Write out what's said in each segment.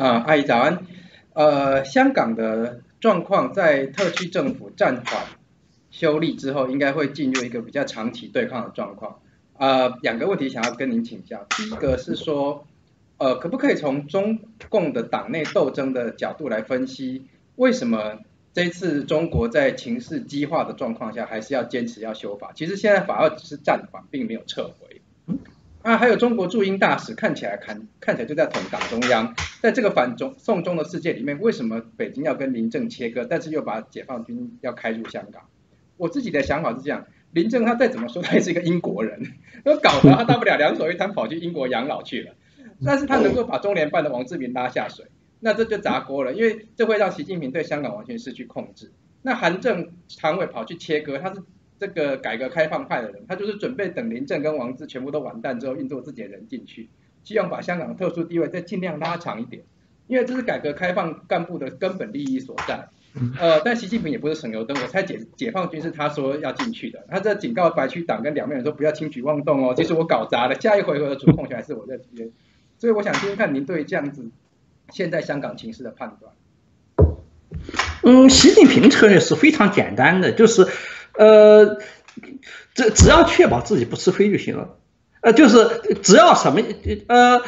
啊，阿姨早安。呃，香港的状况在特区政府暂缓修例之后，应该会进入一个比较长期对抗的状况。呃，两个问题想要跟您请教。第一个是说，呃，可不可以从中共的党内斗争的角度来分析，为什么这次中国在情势激化的状况下，还是要坚持要修法？其实现在反而只是暂缓，并没有撤回。啊，还有中国驻英大使看起来看看起来就在捅党中央，在这个反中送中的世界里面，为什么北京要跟林郑切割，但是又把解放军要开入香港？我自己的想法是这样，林郑他再怎么说他也是一个英国人，那搞得他大不了两手一摊跑去英国养老去了，但是他能够把中联办的王志民拉下水，那这就砸锅了，因为这会让习近平对香港完全失去控制。那韩正常委跑去切割，他是。这个改革开放派的人，他就是准备等林郑跟王志全部都完蛋之后，运作自己的人进去，希望把香港特殊地位再尽量拉长一点，因为这是改革开放干部的根本利益所在。呃，但习近平也不是省油灯，我猜解解放军是他说要进去的，他在警告白区党跟两面人说不要轻举妄动哦，其实我搞砸了，下一回合的主控权还是我在这边，所以我想听听看您对这样子现在香港情势的判断。嗯，习近平策略是非常简单的，就是。呃，这只要确保自己不吃亏就行了。呃，就是只要什么呃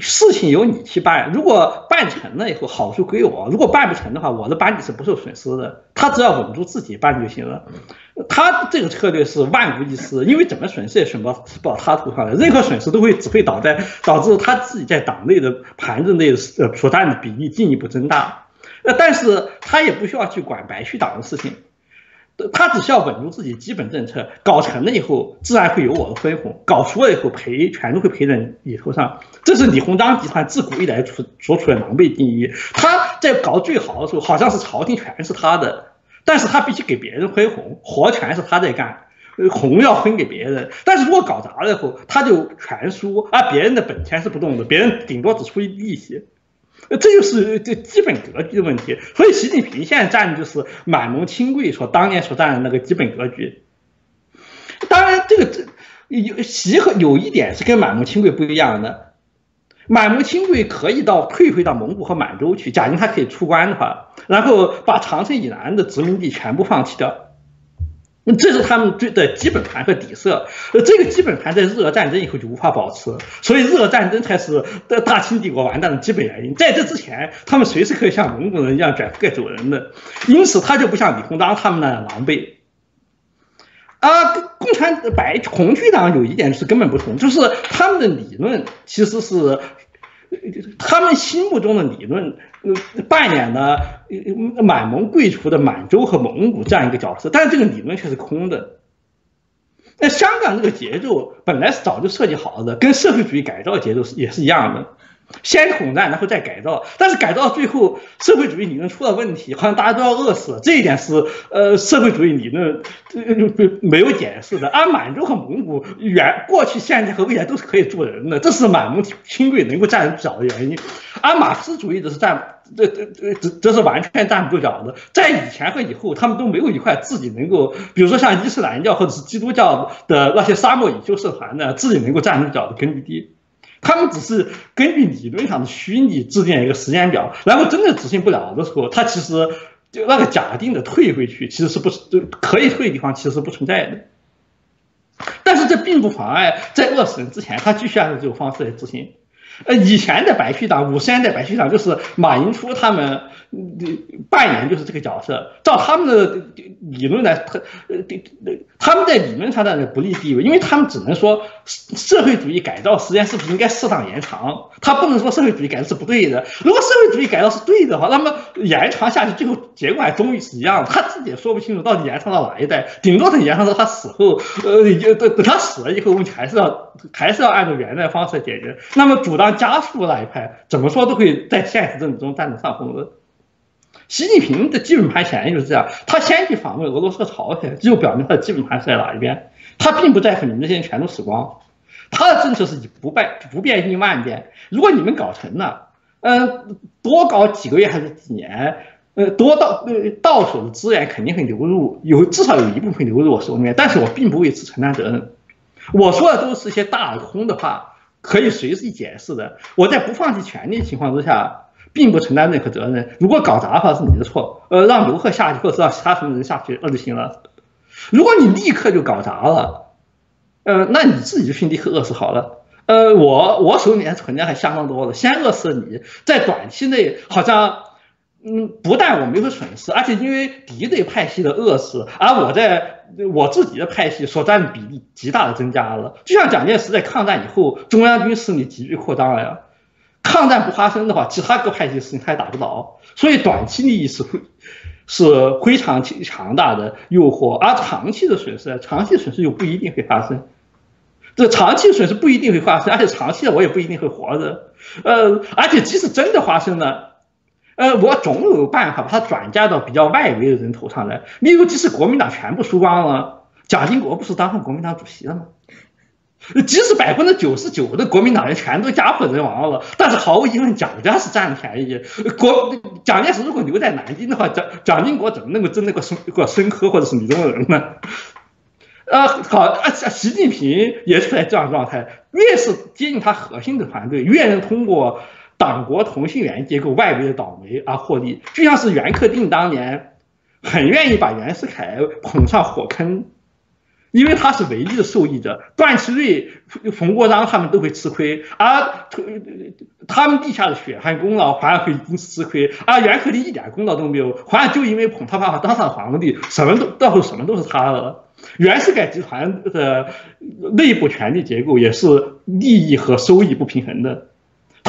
事情由你去办，如果办成了以后好处归我，如果办不成的话，我的班底是不受损失的。他只要稳住自己办就行了。他这个策略是万无一失，因为怎么损失也损不到他头上来，任何损失都会只会导在导致他自己在党内的盘子内呃所占的比例进一步增大。呃，但是他也不需要去管白区党的事情。他只需要稳住自己基本政策，搞成了以后，自然会有我的分红；搞输了以后，赔全都会赔在你头上。这是李鸿章集团自古以来处所处的狼狈境地。他在搞最好的时候，好像是朝廷全是他的，但是他必须给别人分红，活全是他在干，红要分给别人。但是如果搞砸了以后，他就全输，而别人的本钱是不动的，别人顶多只出一利息。这就是这基本格局的问题，所以习近平现在站的就是满蒙亲贵所当年所站的那个基本格局。当然，这个这有习和有一点是跟满蒙亲贵不一样的，满蒙亲贵可以到退回到蒙古和满洲去，假定他可以出关的话，然后把长城以南的殖民地全部放弃掉。这是他们最的基本盘和底色，这个基本盘在日俄战争以后就无法保持，所以日俄战争才是大大清帝国完蛋的基本原因。在这之前，他们随时可以像蒙古人一样卷铺盖走人的，因此他就不像李鸿章他们那样狼狈。啊，共产白红军党有一点是根本不同，就是他们的理论其实是。他们心目中的理论，呃扮演了满蒙贵族的满洲和蒙古这样一个角色，但是这个理论却是空的。那香港这个节奏本来是早就设计好的，跟社会主义改造节奏是也是一样的。先统战，然后再改造，但是改造最后，社会主义理论出了问题，好像大家都要饿死。这一点是呃，社会主义理论没有解释的。而满洲和蒙古原过去、现在和未来都是可以做人的，这是满蒙亲贵能够站住脚的原因。而马克思主义的是站这这这这是完全站不住脚的。在以前和以后，他们都没有一块自己能够，比如说像伊斯兰教或者是基督教的那些沙漠隐修社团的，自己能够站住脚的根据地。他们只是根据理论上的虚拟制定一个时间表，然后真的执行不了的时候，他其实就那个假定的退回去，其实是不就可以退的地方，其实是不存在的。但是这并不妨碍在饿死人之前，他继续按照这种方式来执行。呃，以前的白区党，五十年代白区党就是马寅初他们。扮演就是这个角色，照他们的理论来，他呃，他们在理论上的不利地位，因为他们只能说社会主义改造时间是不是应该适当延长，他不能说社会主义改造是不对的。如果社会主义改造是对的话，那么延长下去，最后结果还终于是一样。他自己也说不清楚到底延长到哪一代，顶多等延长到他死后，呃，等等他死了以后，问题还是要还是要按照原来方式解决。那么主张加速那一派，怎么说都会在现实政治中占得上风的。习近平的基本盘显然就是这样，他先去访问俄罗斯和朝鲜，就表明他的基本盘是在哪一边。他并不在乎你们这些人全都死光，他的政策是以不败不变应万变。如果你们搞成了，嗯，多搞几个月还是几年，呃，多到呃到手的资源肯定会流入，有至少有一部分流入我手里面，但是我并不为此承担责任。我说的都是一些大而空的话。可以随时解释的。我在不放弃权利的情况之下，并不承担任何责任。如果搞砸的话是你的错，呃，让游客下去或者让其他什么人下去那就行了。如果你立刻就搞砸了，呃，那你自己就去立刻饿死好了。呃，我我手里面存量还相当多的，先饿死你，在短期内好像。嗯，不但我没有损失，而且因为敌对派系的饿死，而我在我自己的派系所占比例极大的增加了。就像蒋介石在抗战以后，中央军势力急剧扩张了呀。抗战不发生的话，其他各派系势力他也打不倒，所以短期利益是会是非常强大的诱惑，而长期的损失，长期损失又不一定会发生。这长期损失不一定会发生，而且长期的我也不一定会活着。呃，而且即使真的发生了。呃，我总有办法把它转嫁到比较外围的人头上来。例如，即使国民党全部输光了，蒋经国不是当上国民党主席了吗？即使百分之九十九的国民党人全都家破人亡了，但是毫无疑问，蒋家是占了便宜。国蒋介石如果留在南京的话，蒋蒋经国怎么能够争那个孙个孙科或者是李宗仁呢？呃，好，啊，习近平也处在这样状态。越是接近他核心的团队，越能通过。党国同心圆结构外围的倒霉而获利，就像是袁克定当年很愿意把袁世凯捧上火坑，因为他是唯一的受益者，段祺瑞、冯国璋他们都会吃亏，而他们地下的血汗功劳反而会因此吃亏，而袁克定一点功劳都没有，好像就因为捧他爸爸当上皇帝，什么都到时候什么都是他的。袁世凯集团的内部权力结构也是利益和收益不平衡的。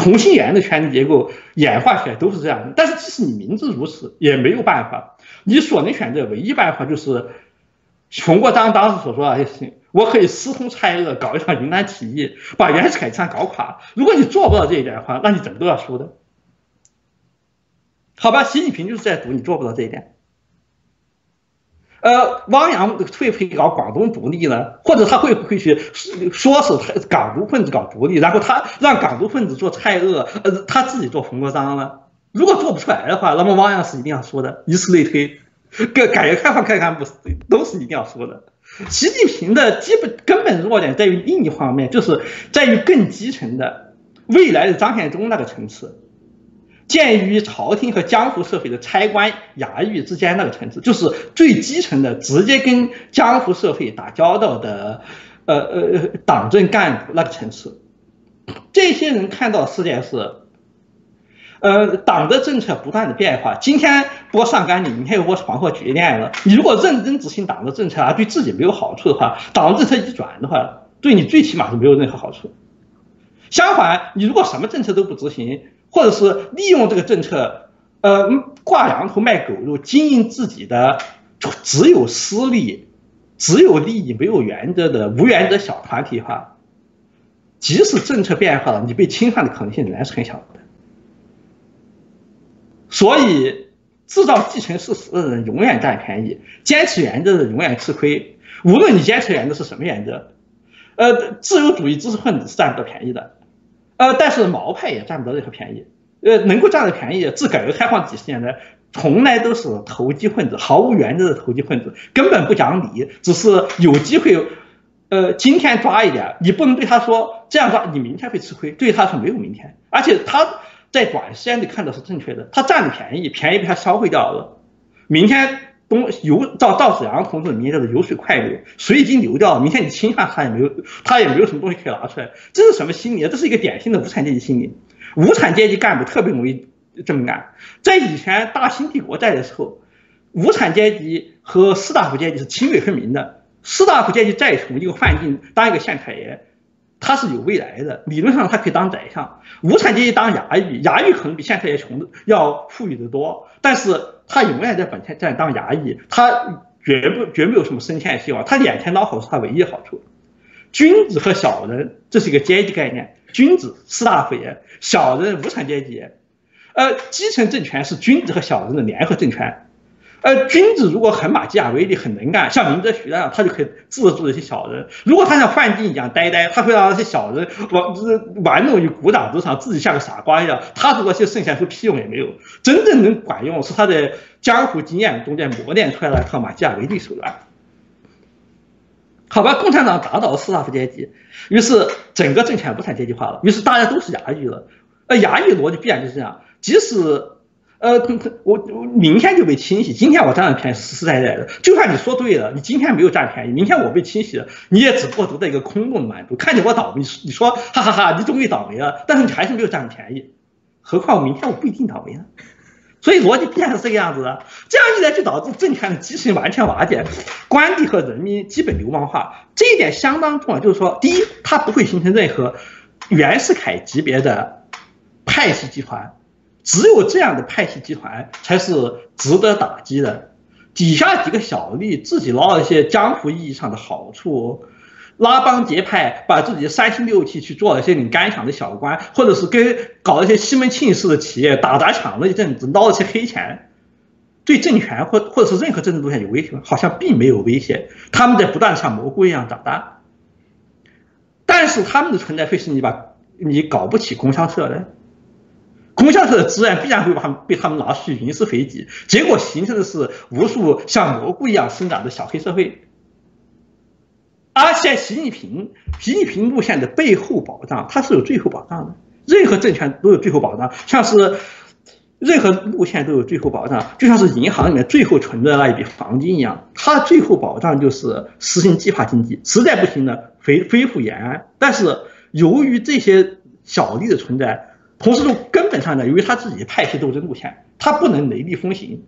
同心圆的权力结构演化起来都是这样的，但是即使你明知如此，也没有办法。你所能选择唯一办法就是冯国璋当时所说的事情：我可以私通蔡锷，搞一场云南起义，把袁世凯集团搞垮。如果你做不到这一点的话，那你怎么都要输的。好吧，习近平就是在赌你做不到这一点。呃，汪洋会不会搞广东独立呢？或者他会不会去说是港独分子搞独立，然后他让港独分子做蔡锷，呃，他自己做冯国璋呢？如果做不出来的话，那么汪洋是一定要说的。以此类推，改改革开放开干部都是一定要说的。习近平的基本根本弱点在于另一方面，就是在于更基层的未来的张献忠那个层次。鉴于朝廷和江湖社会的差官衙役之间那个层次，就是最基层的，直接跟江湖社会打交道的，呃呃，党政干部那个层次，这些人看到世界是，呃，党的政策不断的变化，今天播上甘岭，明天又播黄河决裂了。你如果认真执行党的政策，而对自己没有好处的话，党的政策一转的话，对你最起码是没有任何好处。相反，你如果什么政策都不执行，或者是利用这个政策，呃，挂羊头卖狗肉，经营自己的只有私利、只有利益、没有原则的无原则小团体哈，即使政策变化了，你被侵犯的可能性仍然是很小的。所以，制造既成事实的人永远占便宜，坚持原则的人永远吃亏。无论你坚持原则是什么原则，呃，自由主义知识分子是占不到便宜的。呃，但是毛派也占不到任何便宜，呃，能够占到便宜，自改革开放几十年来，从来都是投机混子，毫无原则的投机混子，根本不讲理，只是有机会，呃，今天抓一点，你不能对他说这样抓，你明天会吃亏，对他说没有明天，而且他在短时间内看到是正确的，他占了便宜，便宜被他消费掉了，明天。东油赵赵子阳同志名叫做油水快流，水已经流掉了，明天你侵犯他也没有，他也没有什么东西可以拿出来，这是什么心理啊？这是一个典型的无产阶级心理，无产阶级干部特别容易这么干。在以前大清帝国在的时候，无产阶级和士大夫阶级是泾渭分明的，士大夫阶级再穷一个范进当一个县太爷。他是有未来的，理论上他可以当宰相。无产阶级当衙役，衙役可能比县太爷穷的要富裕的多，但是他永远在本县在当衙役，他绝不绝没有什么升迁希望。他眼前捞好是他唯一好处。君子和小人，这是一个阶级概念。君子士大夫也，小人无产阶级，呃，基层政权是君子和小人的联合政权。呃，君子如果很马基雅维利，很能干，像明哲徐那样，他就可以制住这些小人；如果他像范进一样呆呆，他会让那些小人玩玩弄于股掌之上，自己像个傻瓜一样。他做那些剩下说屁用也没有。真正能管用，是他在江湖经验中间磨练出来的一套马基雅维利手段。好吧，共产党打倒了士大夫阶级，于是整个政权无产阶级化了，于是大家都是衙役了。呃，衙役逻辑必然就是这样，即使呃我我明天就被清洗，今天我占了便宜，实实在在的。就算你说对了，你今天没有占便宜，明天我被清洗了，你也只不过得到一个空洞的满足。看见我倒霉，你说哈哈哈，你终于倒霉了，但是你还是没有占便宜。何况我明天我不一定倒霉呢。所以逻辑变成这个样子了，这样一来就导致政权的基石完全瓦解，官吏和人民基本流氓化，这一点相当重要。就是说，第一，它不会形成任何袁世凯级别的派系集团，只有这样的派系集团才是值得打击的。底下几个小吏自己捞了一些江湖意义上的好处。拉帮结派，把自己三心六气去做了一些你敢想的小官，或者是跟搞一些西门庆式的企业打砸抢了一阵子，捞了些黑钱，对政权或或者是任何政治路线有威胁吗？好像并没有威胁。他们在不断像蘑菇一样长大，但是他们的存在会是你把你搞不起供销社的，供销社的资源必然会把他们被他们拿去吮食肥己，结果形成的是无数像蘑菇一样生长的小黑社会。而且习近平，习近平路线的背后保障，它是有最后保障的。任何政权都有最后保障，像是任何路线都有最后保障，就像是银行里面最后存的那一笔黄金一样，它最后保障就是实行计划经济，实在不行呢，恢恢复延安。但是由于这些小利的存在，同时从根本上呢，由于他自己派系斗争路线，他不能雷厉风行，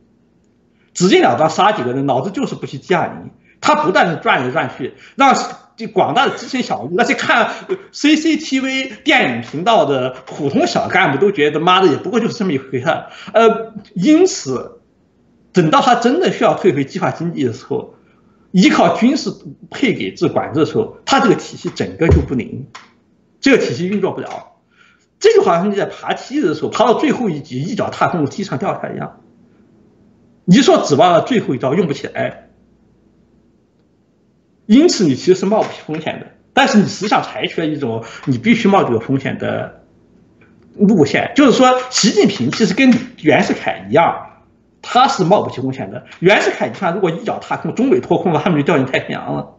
直截了当杀几个人，脑子就是不去驾驭。他不断的转来转去，让这广大的基层小那些看 CCTV 电影频道的普通小干部都觉得妈的也不过就是这么一回事。呃，因此，等到他真的需要退回计划经济的时候，依靠军事配给制管制的时候，他这个体系整个就不灵，这个体系运作不了。这就好像你在爬梯子的时候，爬到最后一级，一脚踏空，地上掉下来一样。你说指望了最后一招用不起来。因此，你其实是冒不起风险的。但是你实际上采取了一种你必须冒这个风险的路线，就是说，习近平其实跟袁世凯一样，他是冒不起风险的。袁世凯，你看，如果一脚踏空，中美脱空了，他们就掉进太平洋了。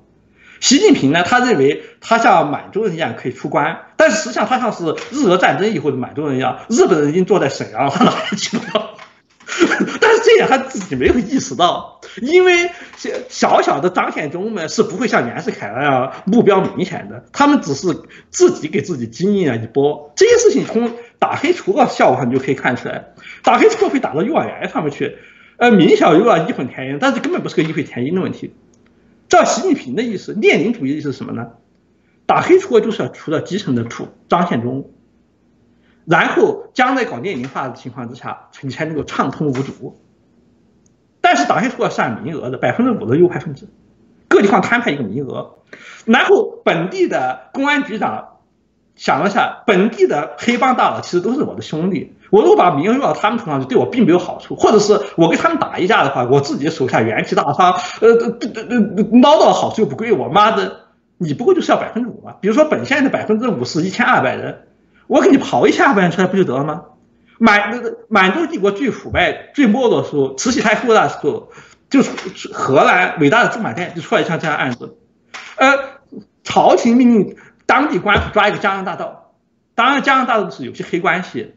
习近平呢，他认为他像满洲人一样可以出关，但是实际上他像是日俄战争以后的满洲人一样，日本人已经坐在沈阳，他哪去了？但是这点他自己没有意识到，因为小小的张献忠们是不会像袁世凯那样目标明显的，他们只是自己给自己经营了一波。这些事情从打黑除恶效果上你就可以看出来，打黑除恶会打到幼儿园上面去，呃，名校幼儿义愤填膺，但是根本不是个义愤填膺的问题。照习近平的意思，列宁主义是什么呢？打黑除恶就是要除掉基层的土张献忠。然后将来搞列宁化的情况之下，你才能够畅通无阻。但是打黑除恶是按名额的，百分之五的右派分子，各地方摊派一个名额。然后本地的公安局长想了下，本地的黑帮大佬其实都是我的兄弟，我如果把名额用到他们头上去，对我并没有好处。或者是我跟他们打一架的话，我自己手下元气大伤，呃，捞到的好处又不归我。妈的，你不过就是要百分之五嘛。比如说本县的百分之五是一千二百人。我给你刨一千二百人出来不就得了吗？满满洲帝国最腐败、最没落的时候，慈禧太后那时候，就是荷兰伟大的驻马店就出来一项这样案子，呃，朝廷命令当地官府抓一个江洋大盗，当然江洋大盗是有些黑关系，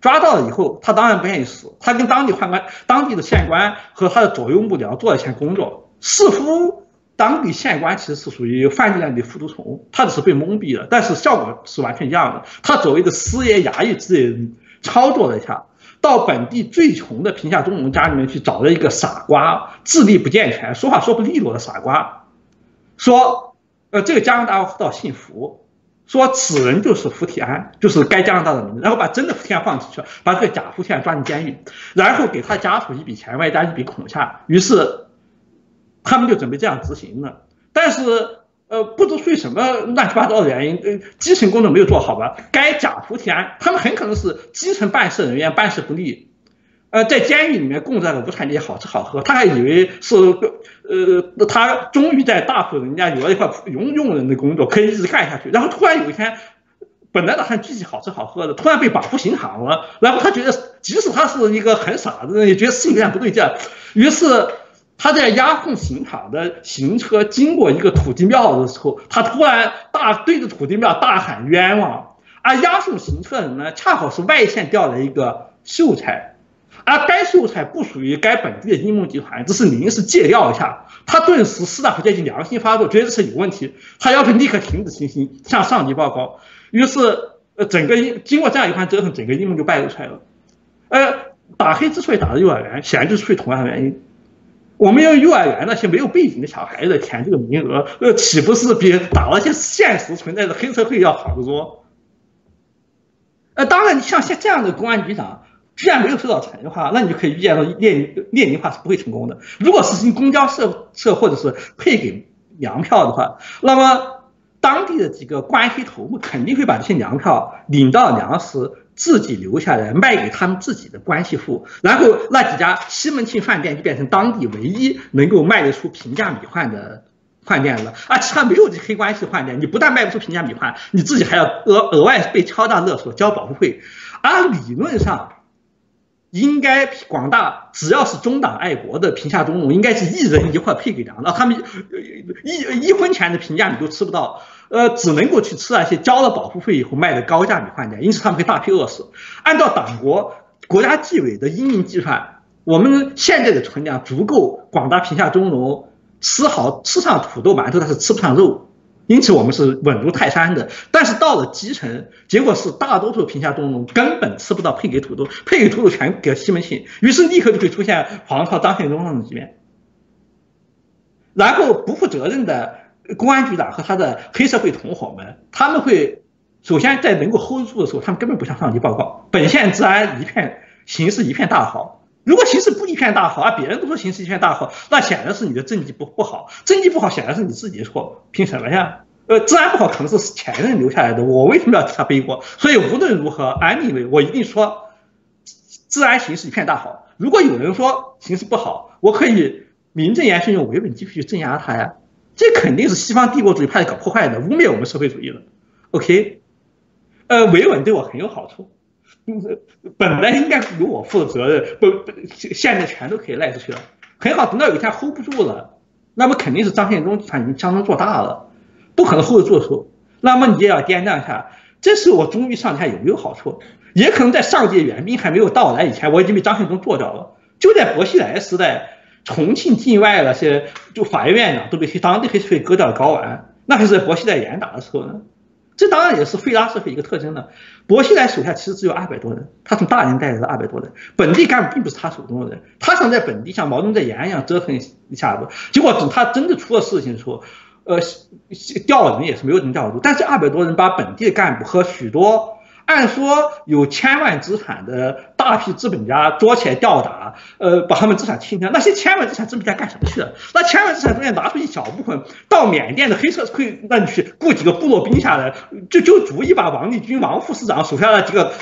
抓到了以后，他当然不愿意死，他跟当地宦官、当地的县官和他的左右幕僚做了一些工作，似乎。当地县官其实是属于犯罪案的复读虫，他只是被蒙蔽了，但是效果是完全一样的。他作为一个师爷衙役之类操作了一下，到本地最穷的贫下中农家里面去找了一个傻瓜，智力不健全，说话说不利落的傻瓜，说，呃，这个加拿大盗姓福，说此人就是福提安，就是该加拿大的名字，然后把真的福提安放进去，把这个假福提安抓进监狱，然后给他家属一笔钱外加一笔恐吓，于是。他们就准备这样执行了，但是呃，不知出于什么乱七八糟的原因，呃，基层工作没有做好吧？该假福田，他们很可能是基层办事人员办事不力，呃，在监狱里面供着个无产阶级好吃好喝，他还以为是呃，他终于在大户人家有了一块用用人的工作，可以一直干下去。然后突然有一天，本来打算继续好吃好喝的，突然被绑赴刑场了。然后他觉得，即使他是一个很傻的人，也觉得事情有点不对劲，于是。他在押送刑场的行车经过一个土地庙的时候，他突然大对着土地庙大喊冤枉，而押送行车的人呢，恰好是外县调来一个秀才，而该秀才不属于该本地的阴谋集团，只是临时借调一下，他顿时士大夫阶级良心发作，觉得这是有问题，他要求立刻停止行刑，向上级报告。于是，呃，整个经过这样一番折腾，整个阴谋就败露出来了。呃，打黑之所以打到幼儿园，显然就是出于同样的原因。我们用幼儿园那些没有背景的小孩子填这个名额，呃，岂不是比打那些现实存在的黑社会要好得多？呃，当然，像像这样的公安局长，居然没有受到惩罚，那你就可以预见到列列宁化是不会成功的。如果实行公交设设或者是配给粮票的话，那么当地的几个关系头目肯定会把这些粮票领到粮食。自己留下来卖给他们自己的关系户，然后那几家西门庆饭店就变成当地唯一能够卖得出平价米饭的饭店了。啊，其他没有这黑关系饭店，你不但卖不出平价米饭，你自己还要额额外被敲诈勒索交保护费。而理论上，应该广大只要是中党爱国的贫下中农，应该是一人一块配给粮的，他们一一分钱的平价米都吃不到。呃，只能够去吃那些交了保护费以后卖的高价米饭店，因此他们会大批饿死。按照党国国家纪委的英明计算，我们现在的存粮足够广大贫下中农吃好吃上土豆馒头，但是吃不上肉，因此我们是稳如泰山的。但是到了基层，结果是大多数贫下中农根本吃不到配给土豆，配给土豆全给西门庆，于是立刻就会出现黄涛、张献忠那种局面，然后不负责任的。公安局长和他的黑社会同伙们，他们会首先在能够 hold 住的时候，他们根本不向上级报告。本县治安一片形势一片大好，如果形势不一片大好，而别人都说形势一片大好，那显然是你的政绩不不好，政绩不好显然是你自己的错，凭什么呀？呃，治安不好可能是前任留下来的，我为什么要替他背锅？所以无论如何，安利为我一定说，治安形势一片大好。如果有人说形势不好，我可以名正言顺用维稳机制去镇压他呀。这肯定是西方帝国主义派搞破坏的，污蔑我们社会主义的。OK，呃，维稳对我很有好处，就 是本来应该由我负责任，不，现在全都可以赖出去了。很好，等到有一天 hold 不住了，那么肯定是张献忠他已经将军做大了，不可能 hold 得住手。那么你就要掂量一下，这时候我终于上台有没有好处？也可能在上届援兵还没有到来以前，我已经被张献忠做掉了。就在薄熙来时代。重庆境外那些就法院院长都被当地黑社会割掉了睾丸，那还是在薄熙来严打的时候呢。这当然也是费拉社会一个特征了。薄熙来手下其实只有二百多人，他从大连带来的二百多人，本地干部并不是他手中的人。他想在本地像毛泽东在延安一样折腾一下子，结果等他真的出了事情的时候，呃，调人也是没有人调住。但是二百多人把本地的干部和许多。按说有千万资产的大批资本家捉起来吊打，呃，把他们资产清掉。那些千万资产资本家干什么去了？那千万资产中间拿出一小部分到缅甸的黑社会那里去雇几个部落兵下来，就就足以把王立军王副市长手下的几个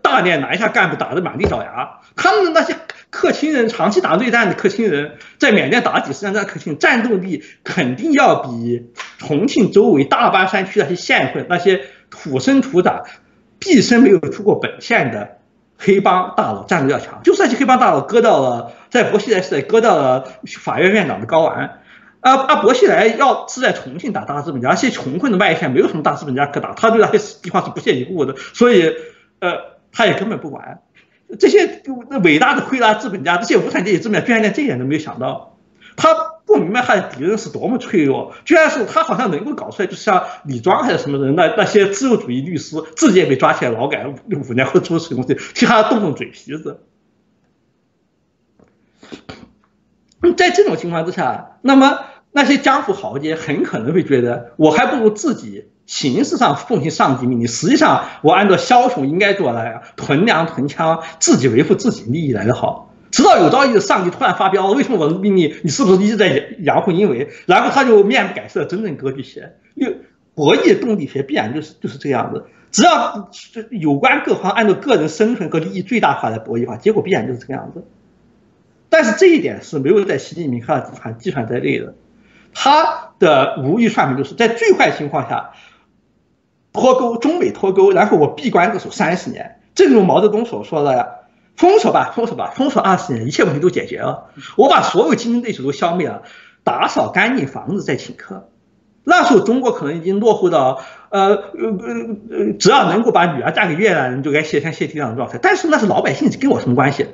大连南下干部打得满地找牙。他们的那些克钦人长期打内战的克钦人，在缅甸打几十年战，克钦战斗力肯定要比重庆周围大巴山区那些县份那些土生土长。毕生没有出过本县的黑帮大佬战斗要强，就是那些黑帮大佬割到了在薄熙来时代割到了法院院长的睾丸，啊啊！薄熙来要是在重庆打大资本家，而且穷困的外县没有什么大资本家可打，他对那些地方是不屑一顾的，所以呃，他也根本不管这些伟大的推拉资本家，这些无产阶级资本家居然连这一点都没有想到，他。不明白他的敌人是多么脆弱，居然是他好像能够搞出来，就像李庄还是什么人，那那些自由主义律师自己也被抓起来劳改五年后出水东西，替他动动嘴皮子。在这种情况之下，那么那些江湖豪杰很可能会觉得，我还不如自己形式上奉行上级命令，实际上我按照枭雄应该做的囤粮囤枪，自己维护自己利益来的好。直到有朝一日上级突然发飙，为什么我的命令你是不是一直在阳奉阴违？然后他就面不改色，真正格局起来。因为博弈动力学必然就是就是这个样子，只要有关各方按照个人生存和利益最大化来博弈化，结果必然就是这个样子。但是这一点是没有在习近平和集团计算在内的，他的如意算盘就是在最坏情况下脱钩，中美脱钩，然后我闭关自守三十年。正如毛泽东所说的。封锁吧，封锁吧，封锁二十年，一切问题都解决了。我把所有竞争对手都消灭了，打扫干净房子再请客。那时候中国可能已经落后到呃呃呃，只要能够把女儿嫁给越南人，就该谢天谢地那种状态。但是那是老百姓，跟我什么关系？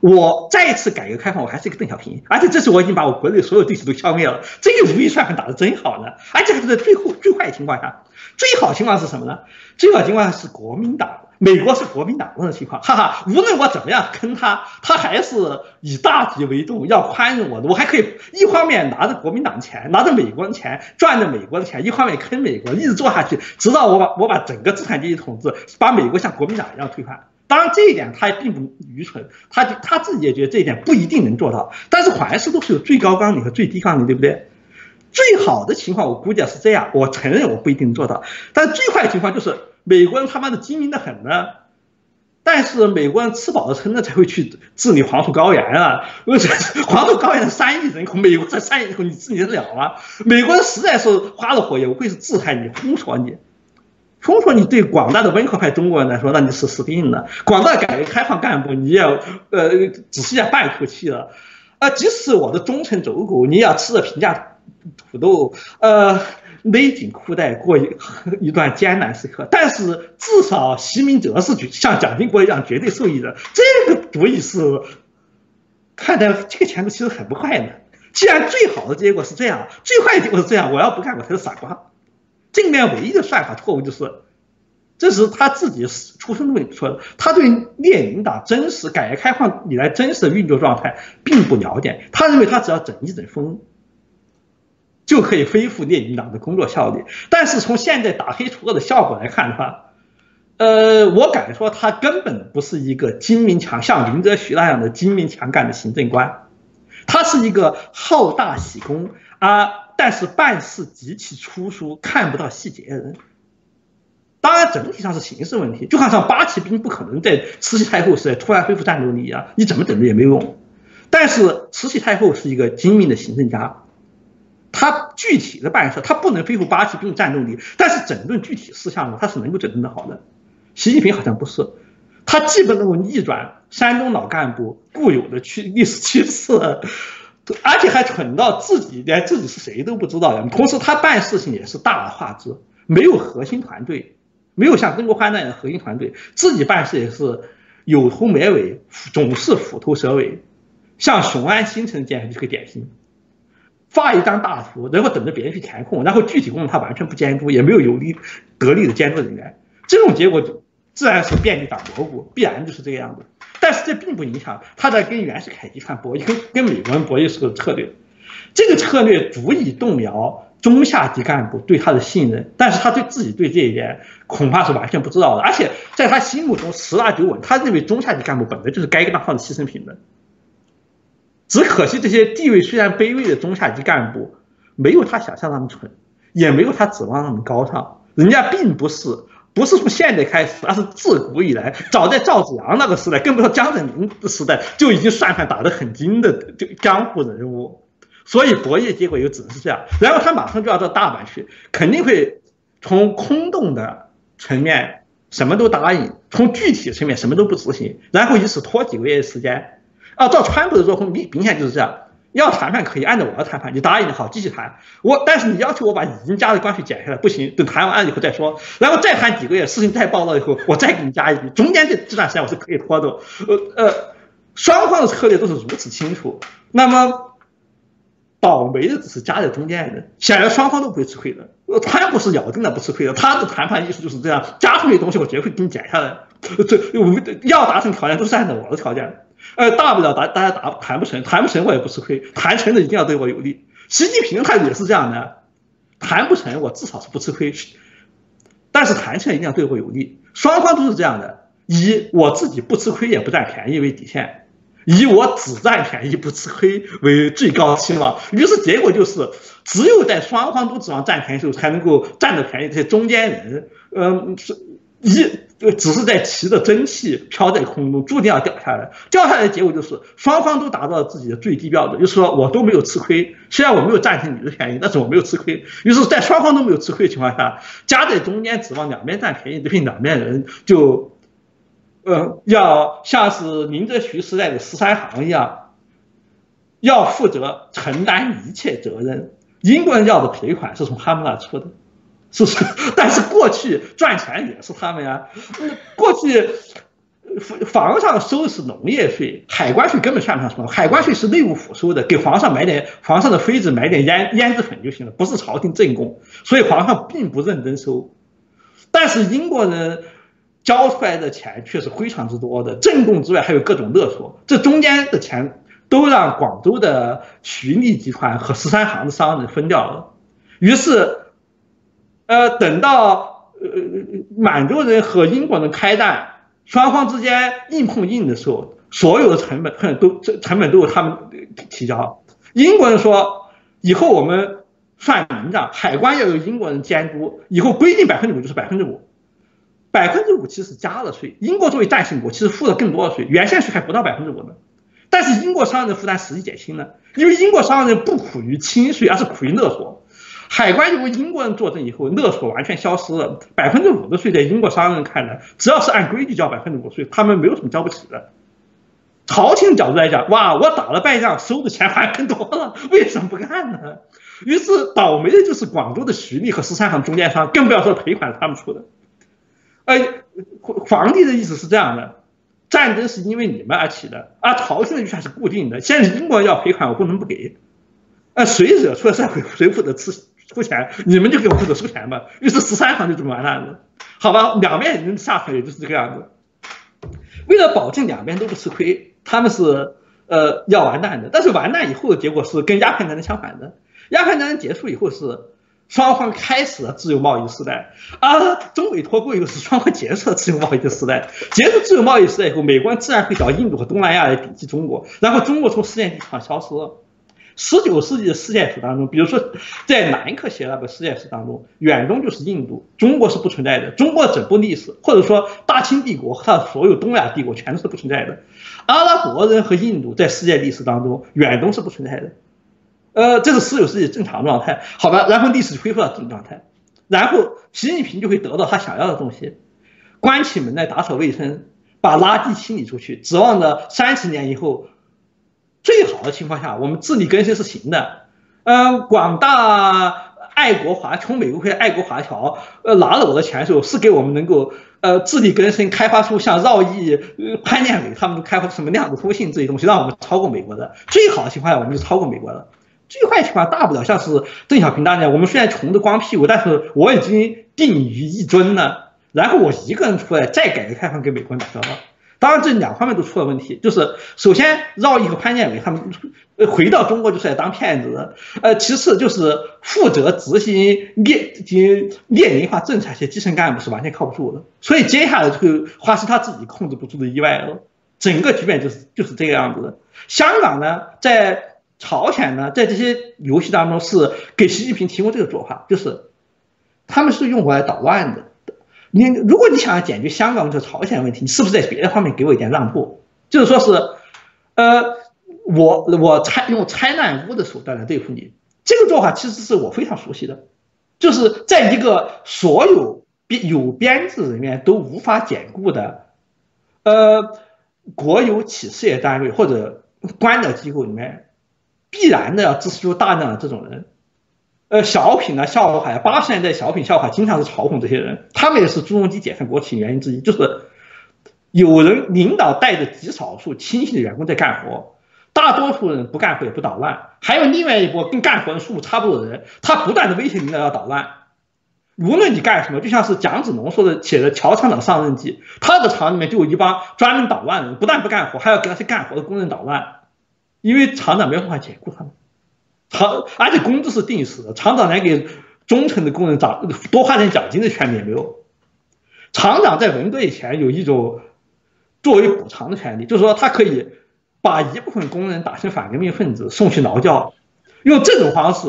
我再一次改革开放，我还是一个邓小平，而且这次我已经把我国内所有对手都消灭了。这个如意算盘打得真好呢，而且还是在最后最坏情况下。最好情况是什么呢？最好情况是国民党，美国是国民党这种情况，哈哈，无论我怎么样坑他，他还是以大局为重，要宽容我的，我还可以一方面拿着国民党钱，拿着美国的钱，赚着美国的钱，一方面坑美国，一直做下去，直到我把我把整个资产阶级统治，把美国像国民党一样推翻。当然这一点他也并不愚蠢，他他自己也觉得这一点不一定能做到，但是凡事都是有最高纲领和最低纲领，对不对？最好的情况，我估计是这样。我承认我不一定做到，但最坏的情况就是美国人他妈的精明的很呢。但是美国人吃饱了撑的才会去治理黄土高原啊！黄土高原三亿人口，美国才三亿人口，你治理得了吗？美国人实在是花了火也不会是制裁你、封锁你，封锁你对广大的温和派中国人来说，那你是死定了。广大改革开放干部，你要呃只剩下半口气了。啊，即使我的忠诚走狗，你也要吃着评价。土豆，呃，勒紧裤带过一一段艰难时刻，但是至少习明哲是像蒋经国一样绝对受益的。这个主意是看待这个前途其实很不坏的。既然最好的结果是这样，最坏的结果是这样，我要不干我才是傻瓜。这里面唯一的算法错误就是，这是他自己出生的说的，他对列宁党真实改革开放以来真实的运作状态并不了解，他认为他只要整一整风。就可以恢复列宁党的工作效率，但是从现在打黑除恶的效果来看的话，呃，我敢说他根本不是一个精明强像林则徐那样的精明强干的行政官，他是一个好大喜功啊，但是办事极其粗疏，看不到细节的人。当然，整体上是形式问题，就好像八旗兵不可能在慈禧太后时代突然恢复战斗力一样，你怎么整治也没用。但是慈禧太后是一个精明的行政家。他具体的办事，他不能恢复八旗兵战斗力，但是整顿具体事项呢，他是能够整顿的好的。习近平好像不是，他既不能够逆转山东老干部固有的趋历史趋势，而且还蠢到自己连自己是谁都不知道。同时，他办事情也是大而化之，没有核心团队，没有像曾国藩那样的核心团队，自己办事也是有头没尾，总是虎头蛇尾。像雄安新城建设就是个典型。发一张大图，然后等着别人去填空，然后具体工作他完全不监督，也没有有力得力的监督人员，这种结果自然是遍地长蘑菇，必然就是这个样子。但是这并不影响他在跟袁世凯集团博弈，跟跟美国人博弈时候的策略。这个策略足以动摇中下级干部对他的信任，但是他对自己对这一点恐怕是完全不知道的。而且在他心目中十拿九稳，他认为中下级干部本来就是该当放的牺牲品的。只可惜，这些地位虽然卑微的中下级干部，没有他想象那么蠢，也没有他指望那么高尚。人家并不是，不是从现在开始，而是自古以来，早在赵子阳那个时代，更不说江泽民的时代，就已经算盘打得很精的就江湖人物。所以博弈结果又只是这样。然后他马上就要到大阪去，肯定会从空洞的层面什么都答应，从具体层面什么都不执行，然后以此拖几个月的时间。啊，照川普的作风，明明显就是这样。要谈判可以按照我的谈判，你答应的好，继续谈。我，但是你要求我把已经加的关税减下来，不行，等谈完了以后再说。然后再谈几个月，事情再暴露以后，我再给你加一笔。中间这这段时间我是可以拖的。呃呃，双方的策略都是如此清楚。那么倒霉的只是夹在中间的人，显然双方都不会吃亏的。川普是咬定了不吃亏的，他的谈判意思就是这样：加出的东西我绝对会给你减下来。这我们要达成条件都是按照我的条件。呃，大不了大大家打谈不成，谈不成我也不吃亏，谈成的一定要对我有利。习近平他也是这样的，谈不成我至少是不吃亏，但是谈成一定要对我有利。双方都是这样的，以我自己不吃亏也不占便宜为底线，以我只占便宜不吃亏为最高期望。于是结果就是，只有在双方都指望占便宜的时候，才能够占到便宜。这些中间人，嗯，是一。就只是在骑着蒸汽飘在空中，注定要掉下来。掉下来的结果就是双方都达到了自己的最低标准，就是说我都没有吃亏。虽然我没有占成你的便宜，但是我没有吃亏。于是，在双方都没有吃亏的情况下，夹在中间指望两边占便宜，对两边人就呃，要像是林则徐时代的十三行一样，要负责承担一切责任。英国人要的赔款是从哈姆那出的，是不是，但是过去赚钱也是他们呀。过去皇上收的是农业税，海关税根本算不上什么，海关税是内务府收的，给皇上买点皇上的妃子买点胭胭脂粉就行了，不是朝廷正贡，所以皇上并不认真收。但是英国人交出来的钱却是非常之多的，正贡之外还有各种勒索，这中间的钱都让广州的徐利集团和十三行的商人分掉了。于是，呃，等到呃满洲人和英国人开战。双方之间硬碰硬的时候，所有的成本都这成本都由他们提交。英国人说，以后我们算明账，海关要由英国人监督，以后规定百分之五就是百分之五，百分之五其实加了税。英国作为战胜国，其实付了更多的税，原先税还不到百分之五呢。但是英国商人负担实际减轻了，因为英国商人不苦于清税，而是苦于勒索。海关由英国人作证以后，勒索完全消失了。百分之五的税，在英国商人看来，只要是按规矩交百分之五税，他们没有什么交不起的。朝廷角度来讲，哇，我打了败仗，收的钱还更多了，为什么不干呢？于是倒霉的就是广州的徐利和十三行中间商，更不要说赔款他们出的。哎，皇帝的意思是这样的：战争是因为你们而起的，而朝廷的预算是固定的。现在英国要赔款，我不能不给。哎，谁惹出了事，谁负责吃。出钱，你们就给我负责收钱吧。于是十三行就这么完蛋了，好吧，两边人下场也就是这个样子。为了保证两边都不吃亏，他们是呃要完蛋的。但是完蛋以后的结果是跟鸦片战争相反的。鸦片战争结束以后是双方开始了自由贸易时代，而中美脱钩以后是双方结束了自由贸易的时代。结束自由贸易时代以后，美国人自然会找印度和东南亚来抵制中国，然后中国从世界地图上消失了。十九世纪的世界史当中，比如说在南克写那本世界史当中，远东就是印度，中国是不存在的。中国整部历史，或者说大清帝国和所有东亚帝国，全都是不存在的。阿拉伯人和印度在世界历史当中，远东是不存在的。呃，这是十九世纪正常状态。好吧，然后历史恢复到正常状态，然后习近平就会得到他想要的东西，关起门来打扫卫生，把垃圾清理出去，指望着三十年以后。最好的情况下，我们自力更生是行的。嗯，广大爱国华从美国回来爱国华侨，呃，拿了我的钱的时候，是给我们能够呃自力更生，开发出像绕毅、潘建伟他们开发出什么量子通信这些东西，让我们超过美国的。最好的情况下，我们就超过美国了。最坏情况大不了像是邓小平当年，我们虽然穷得光屁股，但是我已经定于一尊了。然后我一个人出来再改革开放，给美国人打交道。当然，这两方面都出了问题。就是首先，绕毅和潘建伟他们回到中国就是来当骗子的。呃，其次就是负责执行列经列宁化政策些基层干部是完全靠不住的。所以接下来就会发生他自己控制不住的意外了。整个局面就是就是这个样子的。香港呢，在朝鲜呢，在这些游戏当中是给习近平提供这个做法，就是他们是用过来捣乱的。你如果你想要解决香港这朝鲜问题，你是不是在别的方面给我一点让步？就是说是，呃，我我拆用拆烂屋的手段来对付你，这个做法其实是我非常熟悉的，就是在一个所有编有编制人员都无法兼顾的，呃，国有企事业单位或者官僚机构里面，必然的要支持出大量的这种人。呃，小品呢，笑话呀，八十年代小品笑话经常是嘲讽这些人，他们也是朱镕基解散国企原因之一，就是有人领导带着极少数亲信的员工在干活，大多数人不干活也不捣乱，还有另外一波跟干活的数差不多的人，他不断的威胁领导要捣乱，无论你干什么，就像是蒋子龙说的写的《乔厂长上任记》，他的厂里面就有一帮专门捣乱的人，不但不干活，还要给那些干活的工人捣乱，因为厂长没有办法解雇他们。厂，而且工资是定时的，厂长连给中层的工人涨多发点奖金的权利也没有。厂长在文革以前有一种作为补偿的权利，就是说他可以把一部分工人打成反革命分子送去劳教，用这种方式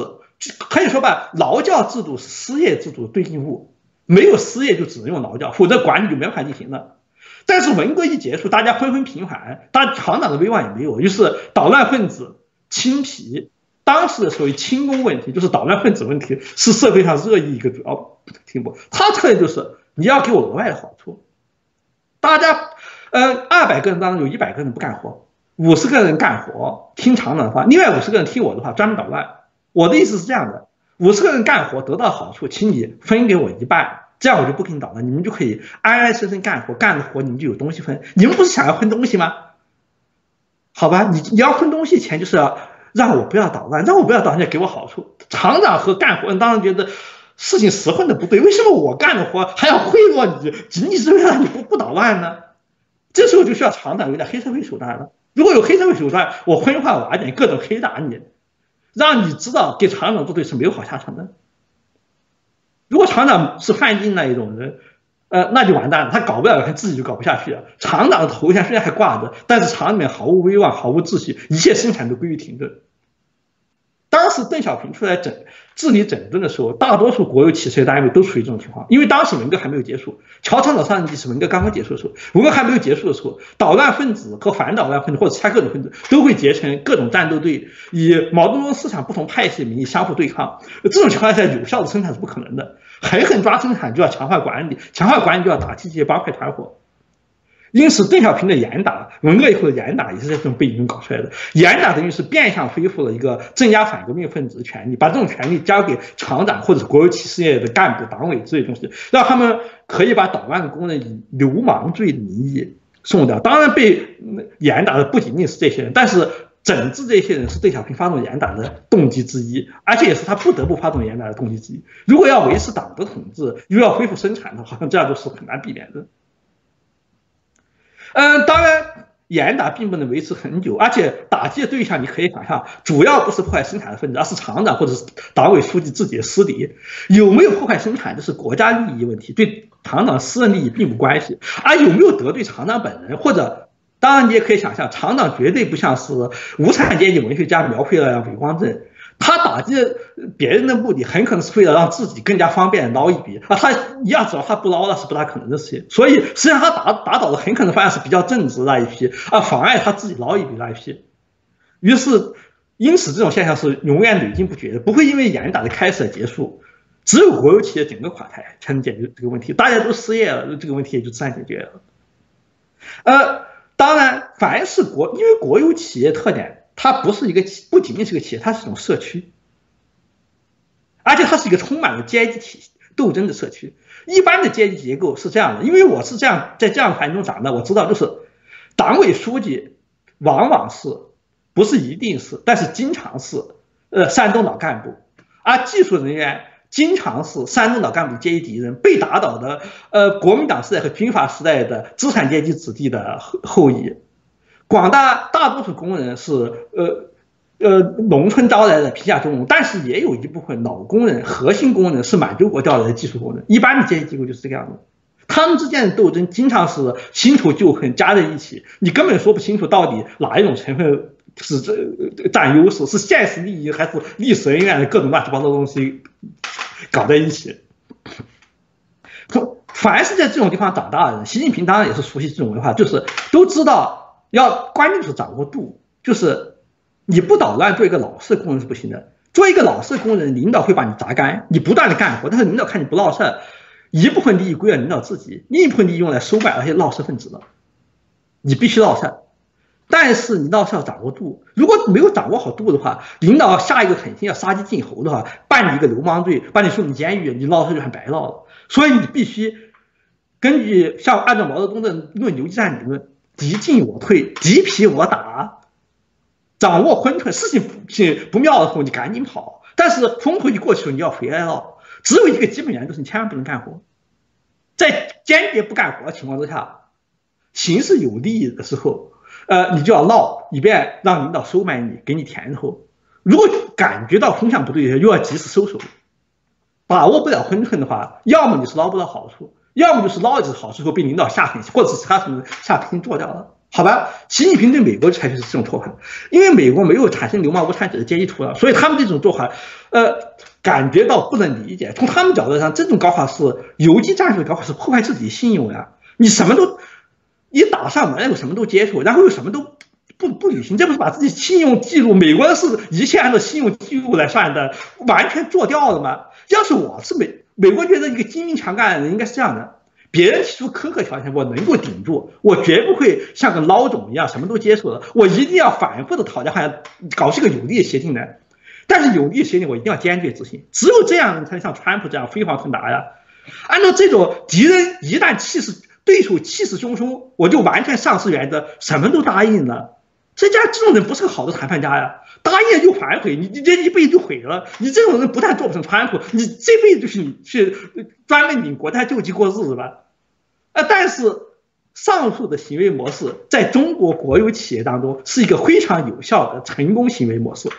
可以说吧，劳教制度是失业制度的对应物，没有失业就只能用劳教，否则管理就没法进行了。但是文革一结束，大家纷纷平反，但厂长的威望也没有，于是捣乱分子清皮。当时的所谓轻工问题，就是捣乱分子问题，是社会上热议一个主要题目。他特点就是你要给我额外的好处，大家，呃，二百个人当中有一百个人不干活，五十个人干活听厂长的话，另外五十个人听我的话专门捣乱。我的意思是这样的：五十个人干活得到好处，请你分给我一半，这样我就不给你捣乱，你们就可以安安生生干活，干的活你们就有东西分。你们不是想要分东西吗？好吧，你你要分东西钱就是让我不要捣乱，让我不要捣乱，给我好处。厂长和干活人当然觉得。事情十分的不对，为什么我干的活还要贿赂你，仅仅是为了你不不捣乱呢？这时候就需要厂长有点黑社会手段了。如果有黑社会手段，我昏化瓦解，各种黑打你，让你知道给厂长作对是没有好下场的。如果厂长是范进那一种人，呃，那就完蛋了，他搞不了，他自己就搞不下去了。厂长的头衔虽然还挂着，但是厂里面毫无威望，毫无秩序，一切生产都归于停顿。当时邓小平出来整治理整顿的时候，大多数国有企事业单位都处于这种情况，因为当时文革还没有结束。乔厂长上任是文革刚刚结束的时候，文革还没有结束的时候，捣乱分子和反捣乱分子或者拆各种分子都会结成各种战斗队，以毛泽东思想不同派系的名义相互对抗。这种情况下，有效的生产是不可能的。狠狠抓生产就要强化管理，强化管理就要打击这些帮派团伙。因此，邓小平的严打，文革以后的严打也是这种背景中搞出来的。严打等于是变相恢复了一个镇压反革命分子的权利，把这种权利交给厂长或者国有企事业的干部、党委这些东西，让他们可以把捣乱的工人以流氓罪的名义送掉。当然，被严打的不仅仅是这些人，但是整治这些人是邓小平发动严打的动机之一，而且也是他不得不发动严打的动机之一。如果要维持党的统治，又要恢复生产的话，这样都是很难避免的。嗯，当然，严打并不能维持很久，而且打击的对象你可以想象，主要不是破坏生产的分子，而是厂长或者是党委书记自己的私敌。有没有破坏生产，这是国家利益问题，对厂长私人利益并无关系。而有没有得罪厂长本人，或者，当然你也可以想象，厂长绝对不像是无产阶级文学家描绘的伪光正。他打击别人的目的很可能是为了让自己更加方便捞一笔啊！他一样，只要他不捞那是不大可能的事情，所以实际上他打打倒的很可能反而是比较正直那一批啊，妨碍他自己捞一笔那一批。于是，因此这种现象是永远屡禁不绝的，不会因为严打的开始而结束。只有国有企业整个垮台才能解决这个问题，大家都失业了，这个问题也就自然解决了。呃，当然，凡是国因为国有企业特点。它不是一个，不仅仅是个企业，它是一种社区，而且它是一个充满了阶级体斗争的社区。一般的阶级结构是这样的，因为我是这样在这样环境中长的，我知道就是党委书记往往是不是一定是，但是经常是呃山东老干部，而技术人员经常是山东老干部阶级敌人，被打倒的呃国民党时代和军阀时代的资产阶级子弟的后后裔。广大大多数工人是呃呃农村招来的贫下中农，但是也有一部分老工人、核心工人是满洲国调来的技术工人。一般的阶级结构就是这个样子，他们之间的斗争经常是新仇旧恨加在一起，你根本说不清楚到底哪一种成分是这占优势，是现实利益还是历史恩怨的各种乱七八糟东西搞在一起。凡是在这种地方长大的人，习近平当然也是熟悉这种文化，就是都知道。要关键是掌握度，就是你不捣乱，做一个老实工人是不行的。做一个老实工人，领导会把你榨干。你不断的干活，但是领导看你不闹事儿，一部分利益归了领导自己，另一部分利益用来收买那些闹事分子的。你必须闹事，但是你闹事要掌握度。如果没有掌握好度的话，领导下一个狠心要杀鸡儆猴的话，办你一个流氓罪，把你送进监狱，你闹事就很白闹了。所以你必须根据像按照毛泽东的论游击战理论。敌进我退，敌疲我打，掌握分寸，事情不不妙的时候你赶紧跑，但是风头一过去了你要回来了。只有一个基本原则是你千万不能干活，在坚决不干活的情况之下，形势有利的时候，呃，你就要闹，以便让领导收买你，给你甜头。如果感觉到风向不对，又要及时收手。把握不了分寸的话，要么你是捞不到好处。要么就是捞一次好之后被领导下狠心，或者是他什么下狠心做掉了，好吧？习近平对美国采取是这种做法，因为美国没有产生流氓无产者的阶级土壤，所以他们这种做法，呃，感觉到不能理解。从他们角度上，这种搞法是游击战术搞法，是破坏自己信用呀！你什么都，一打上门，我什么都接受，然后又什么都不不履行，这不是把自己信用记录？美国人是一切按照信用记录来算的，完全做掉了吗？要是我是美。美国觉得一个精明强干的人应该是这样的：别人提出苛刻条件，我能够顶住，我绝不会像个孬种一样什么都接受的。我一定要反复的讨价还价搞出个有利的协定来。但是有利协定我一定要坚决执行，只有这样才能像川普这样飞黄腾达呀。按照这种敌人一旦气势对手气势汹汹，我就完全丧失原则，什么都答应了。这家这种人不是个好的谈判家呀，答应了就反悔，你你这一辈子就毁了。你这种人不但做不成川普，你这辈子就是你去专门领国家救济过日子吧。啊，但是上述的行为模式在中国国有企业当中是一个非常有效的成功行为模式，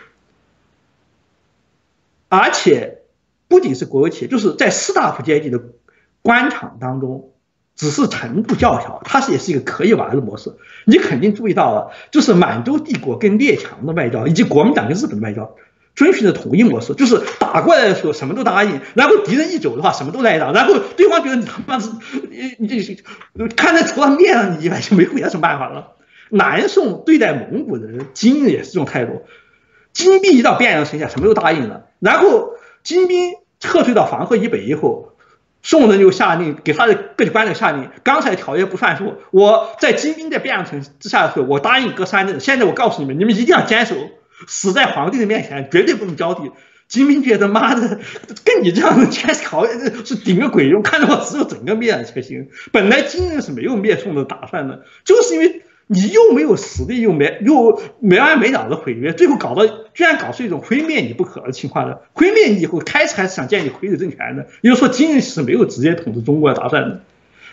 而且不仅是国有企业，就是在士大夫阶级的官场当中。只是程度较小，它是也是一个可以玩的模式。你肯定注意到了，就是满洲帝国跟列强的外交，以及国民党跟日本的外交，遵循的统一模式，就是打过来的时候什么都答应，然后敌人一走的话什么都赖账，然后对方觉得你他妈是，你你看在除了面上以外就没别的什么办法了。南宋对待蒙古人，金也是这种态度，金兵一到汴梁城下什么都答应了，然后金兵撤退到黄河以北以后。宋人就下令给他的各级官吏下令，刚才条约不算数。我在金兵的汴梁城之下的时候，我答应割三镇。现在我告诉你们，你们一定要坚守，死在皇帝的面前，绝对不能交地。金兵觉得妈的，跟你这样的签条约是顶个鬼用，看着我只有整个灭了才行。本来金人是没有灭宋的打算的，就是因为。你又没有实力，又没又没完没了的毁约，最后搞到居然搞出一种毁灭你不可的情况来。毁灭你以后，开始还是想建立傀儡政权的，也就是说，金人是没有直接统治中国的打算的。